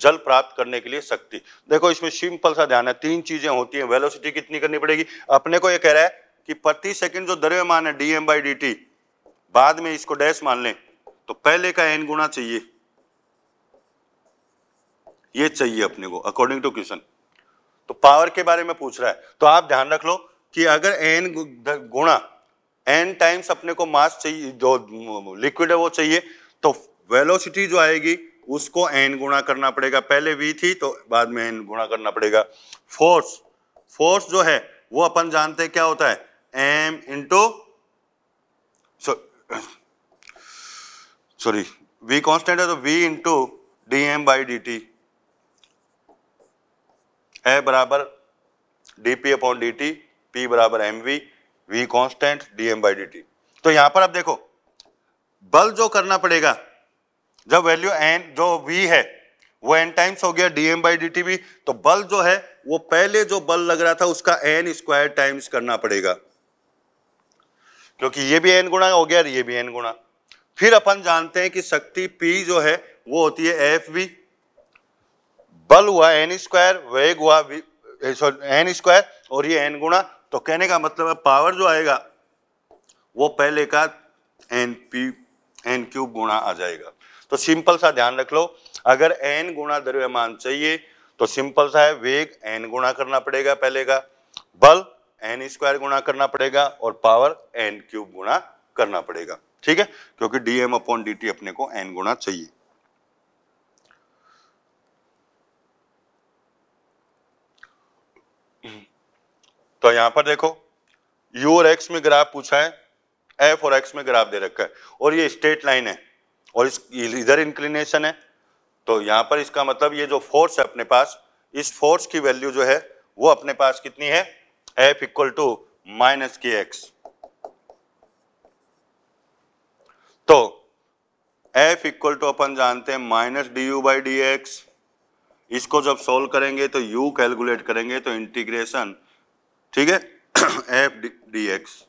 जल प्राप्त करने के लिए शक्ति। देखो, इसमें सिंपल सा ध्यान है। तीन चीज़ें होती हैं। वेलोसिटी कितनी करनी पड़ेगी? अपने को ये कह रहा है कि प्रति सेकंड जो द्रव्यमान है d m by d t बाद में इसको डैश मान लें तो पहले का एन गुणा चाहिए। ये चाहिए अपने को अकॉर्डिंग टू क्वेश्चन तो पावर के बारे में पूछ रहा है। तो आप ध्यान रख लो कि अगर एन गुणा एन टाइम्स अपने को मास चाहिए, जो लिक्विड है वो चाहिए तो वेलोसिटी जो आएगी उसको एन गुणा करना पड़ेगा। पहले वी थी तो बाद में एन गुणा करना पड़ेगा। फोर्स फोर्स जो है, वो अपन जानते हैं क्या होता है? M into sorry v constant है तो v into d m by d t a बराबर d p upon d t p बराबर m v v constant d m by d t तो यहाँ पर आप देखो, बल जो करना पड़ेगा जब वैल्यू एन जो वी है, वो एन टाइम्स हो गया डीएम बाई डी वी तो बल जो है, वो पहले जो बल लग रहा था, उसका एन स्क्वायर टाइम्स करना पड़ेगा। क्योंकि ये भी एन गुणा हो गया ये भी एन गुणा। फिर अपन जानते हैं कि शक्ति पी जो है, वो होती है एफ़ वी बल हुआ एन स्क्वायर वेग हुआ एन स्क्वायर और ये एन गुणा। तो कहने का मतलब है पावर जो आएगा, वो पहले का एन पी एन क्यूब गुणा आ जाएगा। तो सिंपल सा ध्यान रख लो। अगर एन गुणा द्रव्यमान चाहिए तो सिंपल सा है, वेग एन गुणा करना पड़ेगा पहले का। बल एन स्क्वायर गुणा करना पड़ेगा और पावर एन क्यूब गुणा करना पड़ेगा। ठीक है? क्योंकि डीएम अपॉन डी अपने को एन गुणा चाहिए। तो यहाँ पर देखो यू और एक्स में ग्राफ पूछा है एफ़ और एक्स में ग्राफ दे रखा है। और ये स्ट्रेट लाइन है। और इस इधर इंक्लिनेशन है तो यहाँ पर इसका मतलब ये जो फोर्स है अपने पास, इस फोर्स की वैल्यू जो है, वो अपने पास कितनी है? F equal to minus K X तो एफ़ इक्वल टू अपन जानते हैं minus D U by D X इसको जब सोल्व करेंगे तो यू कैलकुलेट करेंगे तो इंटीग्रेशन ठीक है? एफ़ डी एक्स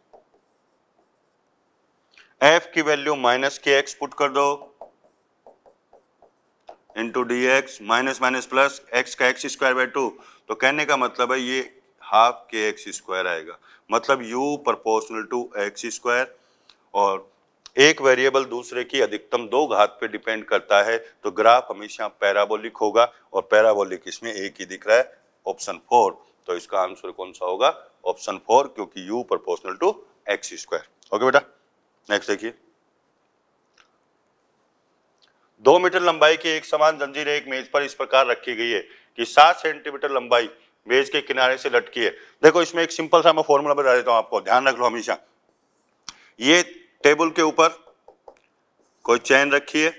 एफ़ की value minus K X put कर दो into D X minus minus plus X का एक्स स्क्वायर बाय टू तो कहने का मतलब है ये हाफ़ के एक्स स्क्वायर आएगा। मतलब u proportional to X square और एक वेरिएबल दूसरे की अधिकतम दो घात पे डिपेंड करता है तो ग्राफ हमेशा पैराबोलिक होगा और पैराबोलिक इसमें एक ही दिख रहा है ऑप्शन फोर तो इसका आंसर कौन सा होगा? ऑप्शन फोर क्योंकि U proportional to X square okay बेटा? नेक्स्ट देखिए। दो मीटर लंबाई की एक समान जंजीर एक मेज पर इस प्रकार रखी गई है कि सात सेंटीमीटर लंबाई मेज के किनारे से लटकी है। देखो, इसमें एक सिंपल सा मैं फॉर्मूला बता देता हूँ आपको। ध्यान रख लो हमेशा। ये टेबल के ऊपर कोई चैन रखी है।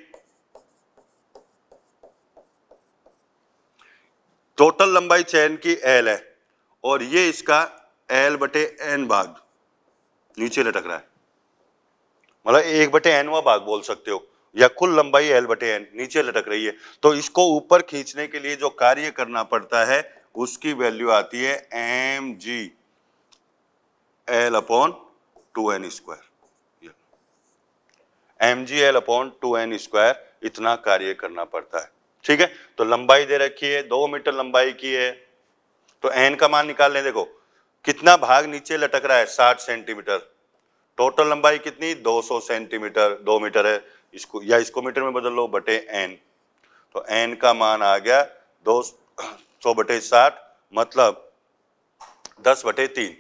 टोटल लंबाई चैन की एल है और ये इसका एल बटे एन भाग नीचे लटक रहा है। मतलब एक बटे एन वा भाग बोल सकते हो, या कुल लंबाई एल बटे एन नीचे लटक रही है। तो इसको ऊपर खींचने के लिए जो कार्य करना पड़ता है, उसकी वैल्यू आती है M G L upon two N square M G L upon two N square इतना कार्य करना पड़ता है। ठीक है? तो लंबाई दे रखी है, दो मीटर लंबाई की है। तो एन का मान निकाल लें, देखो, कितना भाग नीचे लटक रहा है, साठ सेंटीमीटर। टोटल लंबाई कितनी? 200 सेंटीमीटर, दो मीटर है। इसको, या इसको मीटर में बदल लो, बटे एन। तो एन का मान आ गया दो सौ बटे साठ मतलब दस बटे तीन।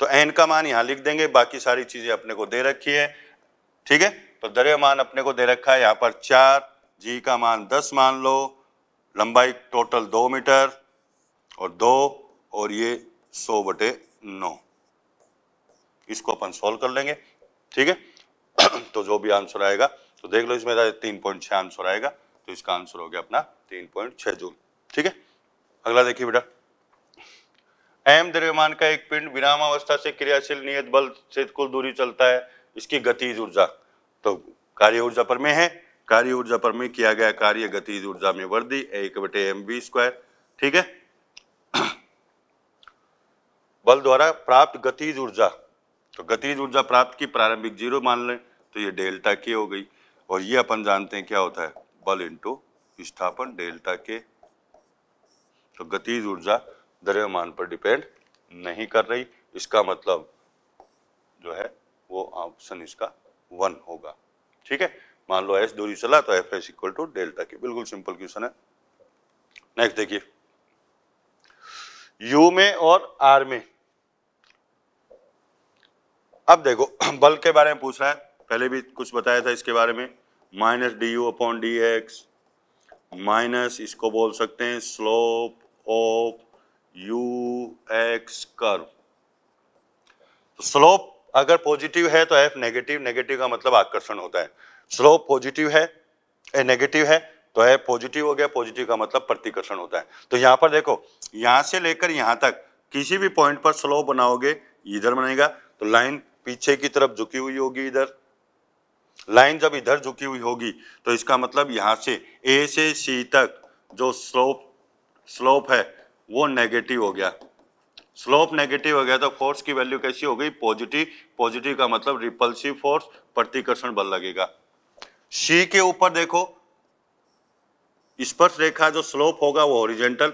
तो एन का मान यहाँ लिख देंगे, बाकी सारी चीज़ें अपने को दे रखी है। ठीक है? तो द्रव्यमान अपने को दे रखा है, यहाँ पर चार, जी का मान दस मान लो, लंबाई टोटल दो मीटर, और दो, और ये सौ बटे नौ। इसको अपन सॉल्व कर लेंगे, ठीक है? तो जो भी आंसर आएगा तो देख लो इसमें तीन पॉइंट छह आंसर आएगा तो इसका आंसर हो गया अपना तीन पॉइंट छह जूल, ठीक है? अगला देखिए बेटा। एम द्रव्यमान का एक पिंड विराम अवस्था से क्रियाशील नियत बल से कुल दूरी चलता है, इसकी गतिज ऊर्जा। तो कार्य ऊर्जा पर में है, कार्य ऊर्जा पर में किया गया कार्य गतिज ऊर्जा में वर्दी, एक बटे एम बी स्क्वायर ठीक है? बल द्वारा प्राप्त गतिज ऊर्जा तो गतिज ऊर्जा प्राप्त की प्रारंभिक ज़ीरो मान लें तो ये डेल्टा के हो गई। और ये अपन जानते हैं क्या होता है? बल इंटू विस्थापन डेल्टा के तो गतिज ऊर्जा द्रव्यमान पर डिपेंड नहीं कर रही। इसका मतलब जो है, वो ऑप्शन इसका वन होगा। ठीक है? मान लो एस दूरी चला तो F S equal to delta K बिल्कुल सिंपल क्वेश्चन है। नेक्स्ट देखिए। यू में और आर में अब देखो बल के बारे में पूछ रहा है। पहले भी कुछ बताया था इसके बारे में। Minus D U upon D X minus इसको बोल सकते हैं slope of U X curve slope अगर पॉजिटिव है तो एफ़ नेगेटिव नेगेटिव का मतलब आकर्षण होता है। स्लोप पॉजिटिव है, ए नेगेटिव है तो एफ़ पॉजिटिव हो गया। पॉजिटिव का मतलब प्रतिकर्षण होता है। तो यहाँ पर देखो, यहाँ से लेकर यहाँ तक किसी भी पॉइंट पर स्लोप बनाओगे, इधर बनेगा। तो लाइन पीछे की तरफ़ झुकी हुई होगी इधर। लाइन जब इधर झुकी हुई होगी तो इसका मतलब यहाँ से ए से सी तक जो स्लोप स्लोप है, वो नेगेटिव हो गया। स्लोप नेगेटिव हो गया तो फोर्स की वैल्यू कैसी हो गई? पॉजिटिव पॉजिटिव का मतलब रिपल्सिव फोर्स प्रतिकर्षण बल लगेगा। सी के ऊपर देखो, स्पर्श रेखा जो स्लोप होगा वो ओरिजेंटल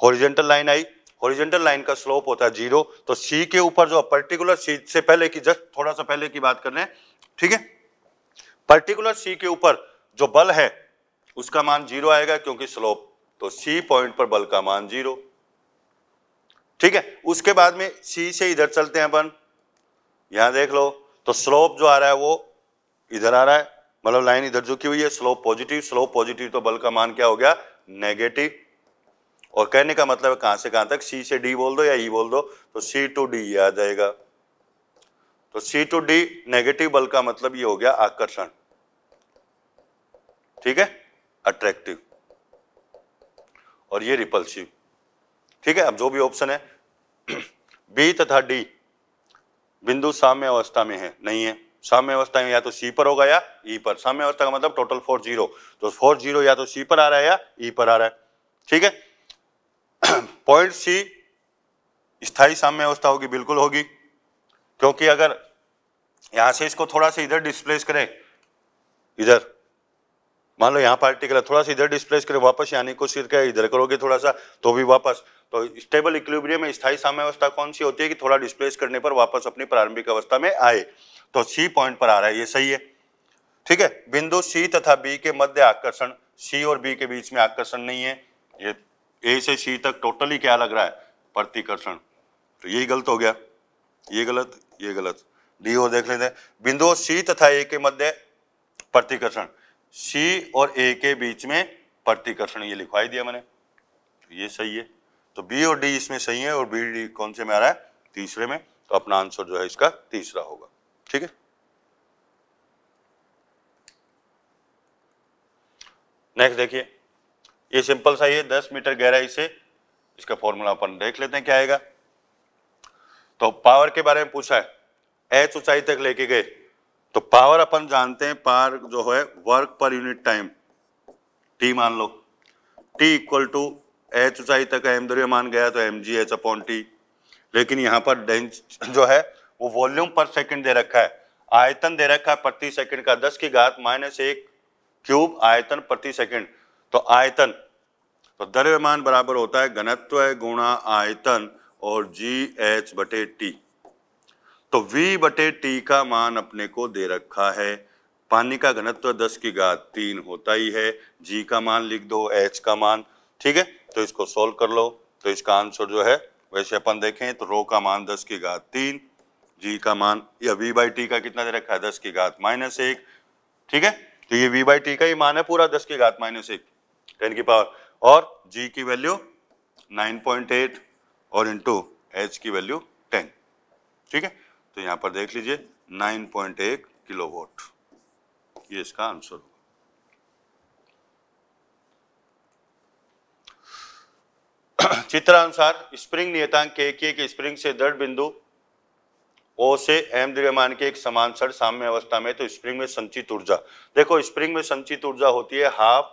ओरिजेंटल लाइन आई। ओरिजेंटल लाइन का स्लोप होता है ज़ीरो तो सी के ऊपर जो पर्टिकुलर सी से पहले की जस्ट थोड़ा सा पहले की बात कर रहे हैं, ठीक है? पर्टिकुलर सी के ऊपर जो बल है, उसका मान ज़ीरो आएगा क्योंकि स्लोप तो सी पॉइंट पर बल का मान ज़ीरो ठीक है? उसके बाद में सी से इधर चलते हैं अपन, यहाँ देख लो तो स्लोप जो आ रहा है वो इधर आ रहा है मतलब लाइन इधर झुकी हुई है स्लोप पॉजिटिव स्लोप पॉजिटिव तो बल का मान क्या हो गया? नेगेटिव और कहने का मतलब है कहाँ से कहाँ तक? सी से डी बोल दो या ई e बोल दो तो सी टू डी आ जाएगा। तो सी टू डी नेगेटिव बल का मतलब ये हो गया आकर्षण। ठीक है? अट्रैक्टिव और ये रिपल्सिव ठीक है? अब जो भी ऑप्शन है बी तथा डी बिंदु साम्य अवस्था में है, नहीं है। साम्य अवस्था में या तो सी पर होगा या ई e पर। साम्य अवस्था का मतलब टोटल फोर ज़ीरो तो फोर ज़ीरो या तो सी पर आ रहा है या ई e पर आ रहा है। ठीक है? पॉइंट सी स्थायी साम्य अवस्था होगी, बिल्कुल होगी। क्योंकि अगर यहाँ से इसको थोड़ा सा इधर डिस्प्लेस करें, इधर, मान लो यहाँ पार्टिकल है थोड़ा सा इधर डिस्प्लेस करें, वापस यानी को सिर का इधर करोगे थोड़ा सा तो भी वापस। तो स्टेबल इक्विलिब्रियम में स्थायी साम्य अवस्था कौन सी होती है कि थोड़ा डिस्प्लेस करने पर वापस अपनी प्रारंभिक अवस्था में आए। तो सी पॉइंट पर आ रहा है, ये सही है। ठीक है? बिंदु सी तथा बी के मध्य आकर्षण सी और बी के बीच में आकर्षण नहीं है, ये ए से सी तक टोटली क्या लग रहा है? प्रतिकर्षण। तो यही गलत हो गया। ये गलत ये गलत। डी ओ देख लेते हैं। बिंदु सी तथा ए के मध्य प्रतिकर्षण। सी और ए के बीच में प्रतिकर्षण, ये लिखवाई दिया मैंने। तो ये सही है। तो बी और डी इसमें सही है और बी डी कौन से में आ रहा है? तीसरे में। तो अपना आंसर जो है इसका तीसरा होगा। ठीक है? नेक्स्ट देखिए। ये सिंपल सा ही है 10 मीटर गहराई से इसका फॉर्मूला अपन देख लेते हैं क्या आएगा। तो पावर के बारे में पूछा है एच ऊंचाई तक लेके गए। तो पावर अपन जानते हैं पावर जो है work per unit time T मान लो। टी इक्वल टू एच ऊंचाई तक एम मान गया तो M G H upon T लेकिन यहाँ पर डेंस जो है, वो वॉल्यूम पर सेकंड दे रखा है। आयतन दे रखा है प्रति सेकंड का, दस की घात माइनस एक क्यूब आयतन प्रति सेकंड तो आयतन तो द्रव्यमान बराबर होता है घनत्व गुणा आयतन और जी एच बटे टी तो v बटे टी का मान अपने को दे रखा है। पानी का घनत्व 10 की घात तीन होता ही है। G का मान लिख दो, h का मान। ठीक है? तो इसको सोल्व कर लो। तो इसका आंसर जो है, वैसे अपन देखें तो रो का मान 10 की घात तीन जी का मान, या v बाई टी का कितना दे रखा है? दस की घात माइनस एक। ठीक है? तो ये v बाई टी का ही मान है, पूरा दस की घात माइनस एक। टेन की पावर, और g की वैल्यू 9.8 और इंटू एच की वैल्यू 10 ठीक है? तो यहाँ पर देख लीजिए 9.1 किलोवाट ये इसका आंसर होगा। चित्रानुसार स्प्रिंग नियतांक के एक स्प्रिंग से दृढ़ बिंदु ओ से एम द्रव्यमान के एक समान सर साम्य अवस्था में तो स्प्रिंग में संचित ऊर्जा। देखो स्प्रिंग में संचित ऊर्जा होती है हाफ़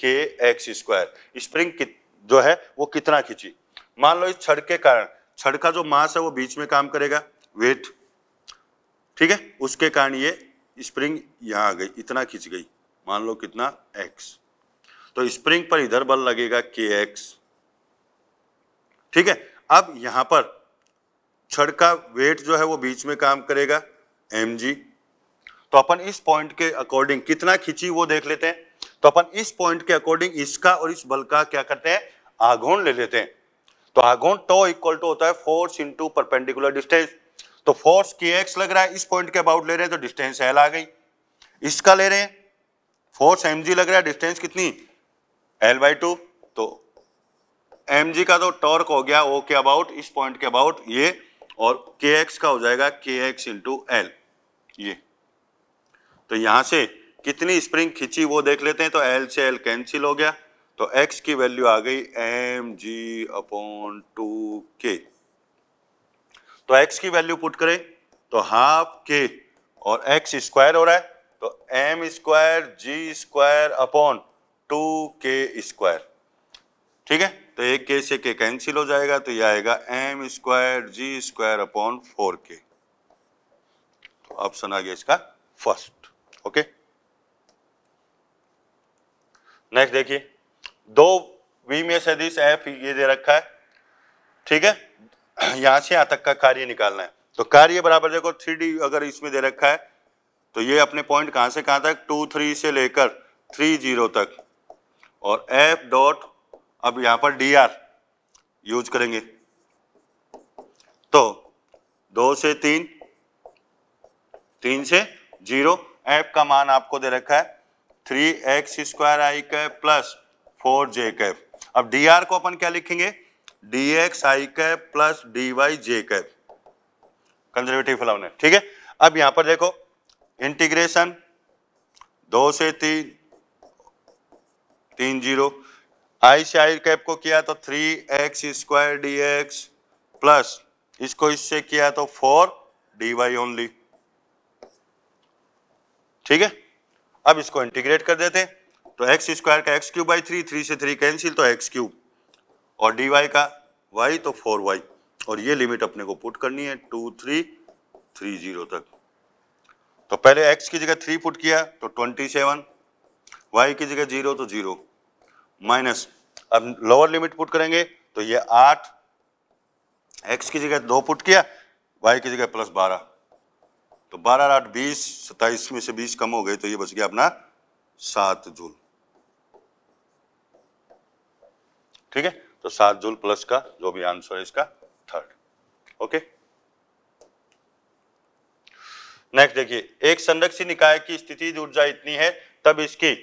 के एक्स स्क्वायर स्प्रिंग जो है, वो कितना खींची? मान लो इस छड़ के कारण, छड़ का जो मास है, वो बीच में काम करेगा। वेट ठीक है? उसके कारण ये स्प्रिंग यहाँ आ गई, इतना खींच गई। मान लो कितना? एक्स तो स्प्रिंग पर इधर बल लगेगा के एक्स ठीक है? अब यहाँ पर छड़ का वेट जो है, वो बीच में काम करेगा एम जी तो अपन इस पॉइंट के अकॉर्डिंग कितना खींची, वो देख लेते हैं। तो अपन इस पॉइंट के अकॉर्डिंग इसका और इस बल का क्या करते हैं? आघोन ले लेते हैं। तो आघोन टो इक्वल टू होता है फोर्स इंटू परपेंडिकुलर डिस्टेंस तो फोर्स के एक्स लग रहा है, इस पॉइंट के अबाउट ले रहे हैं तो डिस्टेंस एल आ गई। इसका ले रहे हैं फोर्स एम जी लग रहा है डिस्टेंस कितनी? एल बाई टू तो एम जी का तो टॉर्क हो गया ओ के अबाउट इस पॉइंट के अबाउट ये, और के एक्स का हो जाएगा के एक्स इंटू एल ये। तो यहाँ से कितनी स्प्रिंग खींची वो देख लेते हैं तो एल से एल कैंसिल हो गया। तो एक्स की वैल्यू आ गई एम जी अपॉन टू के तो x की वैल्यू पुट करें तो हाफ़ के और x स्क्वायर हो रहा है तो M square G square upon two K square ठीक है? तो एक के से के कैंसिल हो जाएगा तो यह आएगा M square G square upon four K option आ गया इसका फ़र्स्ट ओके नेक्स्ट देखिए। दो वी में सदिश एफ़ ये दे रखा है। ठीक है? यहाँ से यहाँ तक का कार्य निकालना है। तो कार्य बराबर देखो, थ्री डी अगर इसमें दे रखा है तो ये अपने पॉइंट कहाँ से, कहाँ तक? टू थ्री से लेकर थ्री ज़ीरो तक। और एफ़ डॉट, अब यहाँ पर डी आर यूज़ करेंगे। तो दो से तीन तीन से ज़ीरो, एफ़ का मान आपको दे रखा है। Three X square I cap plus four J cap अब डी आर को अपन क्या लिखेंगे? D X I cap plus D Y J cap conservative फलावने ठीक है? अब यहाँ पर देखो, इंटीग्रेशन दो से तीन तीन ज़ीरो। आई से आई कैप को किया तो three X square D X plus, इसको इससे किया तो फोर डी वाई ओनली। ठीक है? अब इसको इंटीग्रेट कर देते तो एक्स स्क्वायर का X cube by three three से थ्री कैंसिल तो एक्स क्यूब और डी वाई का वाई तो फोर वाई और ये लिमिट अपने को पुट करनी है टू थ्री थ्री ज़ीरो तक। तो पहले एक्स की जगह थ्री पुट किया तो ट्वेंटी सेवन वाई की जगह ज़ीरो तो ज़ीरो माइनस अब लोअर लिमिट पुट करेंगे तो ये आठ। एक्स की जगह दो पुट किया वाई की जगह प्लस बारह। तो बारह आठ बीस, सत्ताईस में से बीस कम हो गए तो ये बच गया अपना सात जूल। ठीक है? तो सात जूल प्लस का, जो भी आंसर है इसका थर्ड ओके नेक्स्ट देखिए, एक संरक्षी निकाय की स्थिति ऊर्जा इतनी है, तब इसकी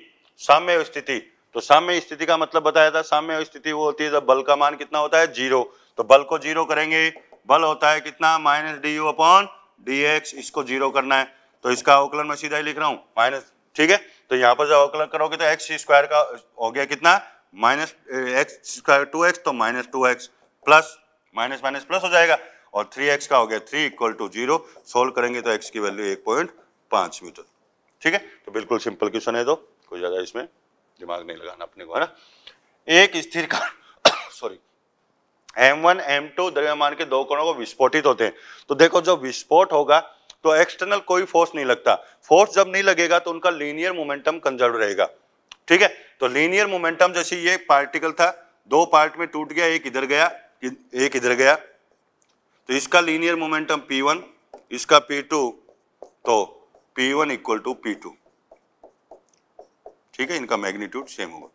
साम्य स्थिति। तो साम्य स्थिति का मतलब बताया था, साम्य स्थिति वो होती है जब बल का मान कितना होता है? ज़ीरो। तो बल को ज़ीरो करेंगे। बल होता है कितना? Minus D U upon D X इसको ज़ीरो करना है तो इसका अवकलन मैं सीधा ही लिख रहा हूँ माइनस ठीक है? तो यहाँ पर जब अवकलन करोगे तो एक्स स्क्वायर का हो गया कितना? Minus X square two X तो minus two X plus minus minus plus हो जाएगा, और थ्री एक्स का हो गया three equal to zero solve करेंगे तो एक्स की वैल्यू एक पॉइंट पाँच मीटर, ठीक है? तो बिल्कुल सिंपल क्वेश्चन है तो कोई ज़्यादा इसमें दिमाग नहीं लगाना अपने को, है ना? एक स्थिर का sorry M one M two द्रव्यमान के दो कणों को विस्फोटित होते हैं। तो देखो जब विस्फोट होगा तो एक्सटर्नल कोई फोर्स नहीं लगता। फोर्स जब नहीं लगेगा तो उनका लीनियर मोमेंटम कंजर्व रहेगा। ठीक है? तो लीनियर मोमेंटम जैसे ये पार्टिकल था, दो पार्ट में टूट गया, एक इधर गया, एक इधर गया। तो इसका लीनियर मोमेंटम P1 इसका P2 तो P1 one equal to P two ठीक है? इनका मैग्नीट्यूड सेम होगा।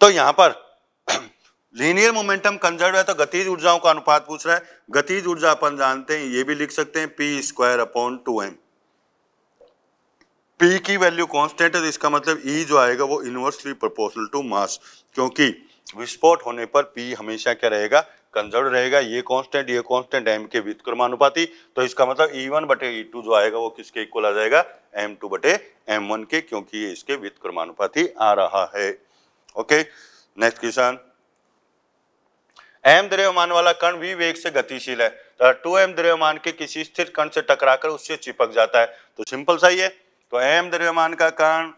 तो यहाँ पर लीनियर मोमेंटम कंजर्व है तो गतिज ऊर्जाओं का अनुपात पूछ रहा है। गतिज ऊर्जा अपन जानते हैं, ये भी लिख सकते हैं P square upon two M P की वैल्यू कांस्टेंट है तो इसका मतलब ई e जो आएगा वो इनवर्सली प्रोपोर्शनल टू मास क्योंकि विस्फोट होने पर पी हमेशा क्या रहेगा? कंजर्व रहेगा। ये कांस्टेंट ये कांस्टेंट एम के व्युत्क्रमानुपाती तो इसका मतलब ई वन बटे ई टू जो आएगा वो किसके इक्वल आ जाएगा? एम टू बटे एम वन के, क्योंकि ये इसके व्युत्क्रमानुपाती आ रहा है। ओके नेक्स्ट क्वेश्चन एम द्रव्यमान वाला कण वी वेग से गतिशील है। तो टू एम द्रव्यमान के किसी स्थिर कण से टकराकर उससे चिपक जाता है। तो सिंपल सही है तो एम द्रव्यमान का कण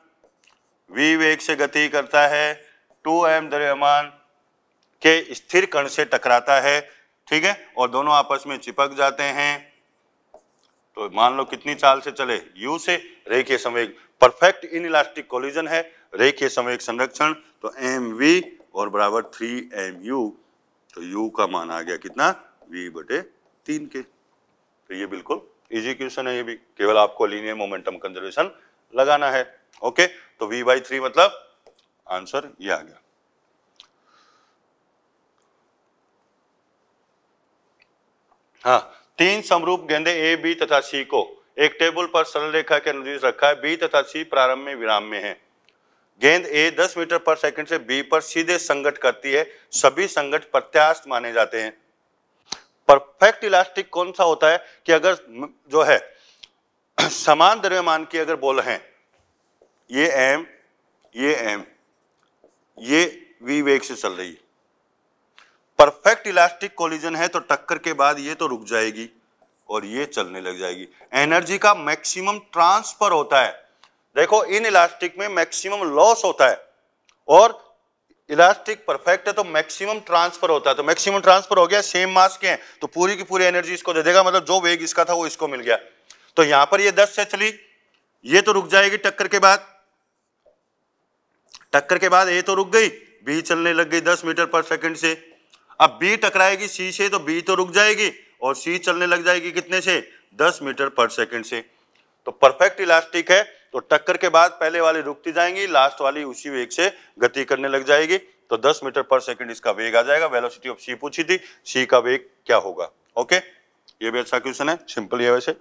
वी वेग से गति करता है। टू एम द्रव्यमान के स्थिर कण से टकराता है। ठीक है? और दोनों आपस में चिपक जाते हैं। तो मान लो कितनी चाल से चले। यू से रेखीय संवेग। परफेक्ट इन इलास्टिक कोलिजन है। रेखीय संवेग संरक्षण। तो एम वी और बराबर थ्री एम यू तो u का मान आ गया कितना? V बटे तीन के। तो ये बिल्कुल इजी क्वेश्चन है ये भी। केवल आपको लीनियर मोमेंटम कंजर्वेशन लगाना है। ओके तो v बाई थ्री मतलब आंसर ये आ गया। हाँ तीन समरूप गेंदे ए बी तथा सी को एक टेबल पर सरल रेखा के अनुदिश रखा है। बी तथा सी प्रारंभ में विराम में है। गेंद ए 10 मीटर पर सेकंड से बी पर सीधे संगठ करती है। सभी संगठ प्रत्यास्थ माने जाते हैं। परफेक्ट इलास्टिक कौन सा होता है कि अगर जो है, समान द्रव्यमान की अगर बोल हैं, ये एम ये एम ये वी वेग से चल रही है। परफेक्ट इलास्टिक कोलिजन है तो टक्कर के बाद ये तो रुक जाएगी और ये चलने लग जाएगी। एनर्जी का मैक्सिमम ट्रांसफ़र होता है। देखो, इन इलास्टिक में मैक्सिमम लॉस होता है और इलास्टिक परफेक्ट है तो मैक्सिमम ट्रांसफ़र होता है। तो मैक्सिमम ट्रांसफ़र हो गया, सेम मास के हैं तो पूरी की पूरी एनर्जी इसको दे देगा मतलब जो वेग इसका था वो इसको मिल गया। तो यहाँ पर ये 10 से चली, ये तो रुक जाएगी टक्कर के बाद। टक्कर के बाद ए तो रुक गई, बी चलने लग गई 10 मीटर पर सेकंड से। अब बी टकराएगी सी से तो बी तो रुक जाएगी, और सी चलने लग जाएगी कितने से? 10 मीटर पर सेकंड से। तो परफेक्ट इलास्टिक है तो टक्कर के बाद पहले वाली रुकती जाएँगी लास्ट वाली उसी वेग से गति करने लग जाएगी। तो 10 मीटर पर सेकंड इसका वेग आ जाएगा। वेलोसिटी ऑफ़ सी पूछी थी। सी का वेग क्या होगा? ओके ये भी अच्छा क्वेश्चन है। सिंपल ये वैसे।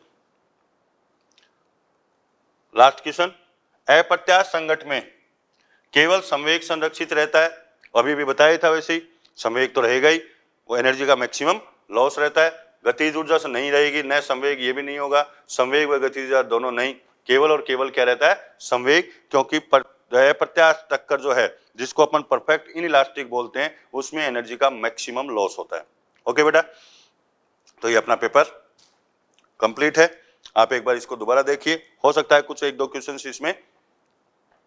लास्ट क्वेश्चन अप्रत्याश संगठ में केवल संवेग संरक्षित रहता है। अभी भी बताया था वैसे ही। संवेग तो रहेगा ही। वो एनर्जी का मैक्सिमम लॉस रहता है। गतिज ऊर्जा से नहीं रहेगी। न संवेग, ये भी नहीं होगा। संवेग व गतिज ऊर्जा दोनों नहीं। केवल और केवल क्या रहता है? संवेग, क्योंकि प्रत्याश टक्कर जो है, जिसको अपन परफेक्ट इन इलास्टिक बोलते हैं, उसमें एनर्जी का मैक्सिमम लॉस होता है। ओके बेटा? तो ये अपना पेपर कंप्लीट है। आप एक बार इसको दोबारा देखिए। हो सकता है कुछ एक दो क्वेश्चन इसमें।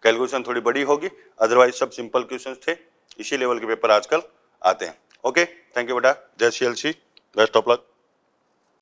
कैलकुलेशन थोड़ी बड़ी होगी। अदरवाइज़ सब सिंपल क्वेश्चन थे। इसी लेवल के पेपर आजकल आते हैं। ओके थैंक यू बेटा। जय C L C. Best of luck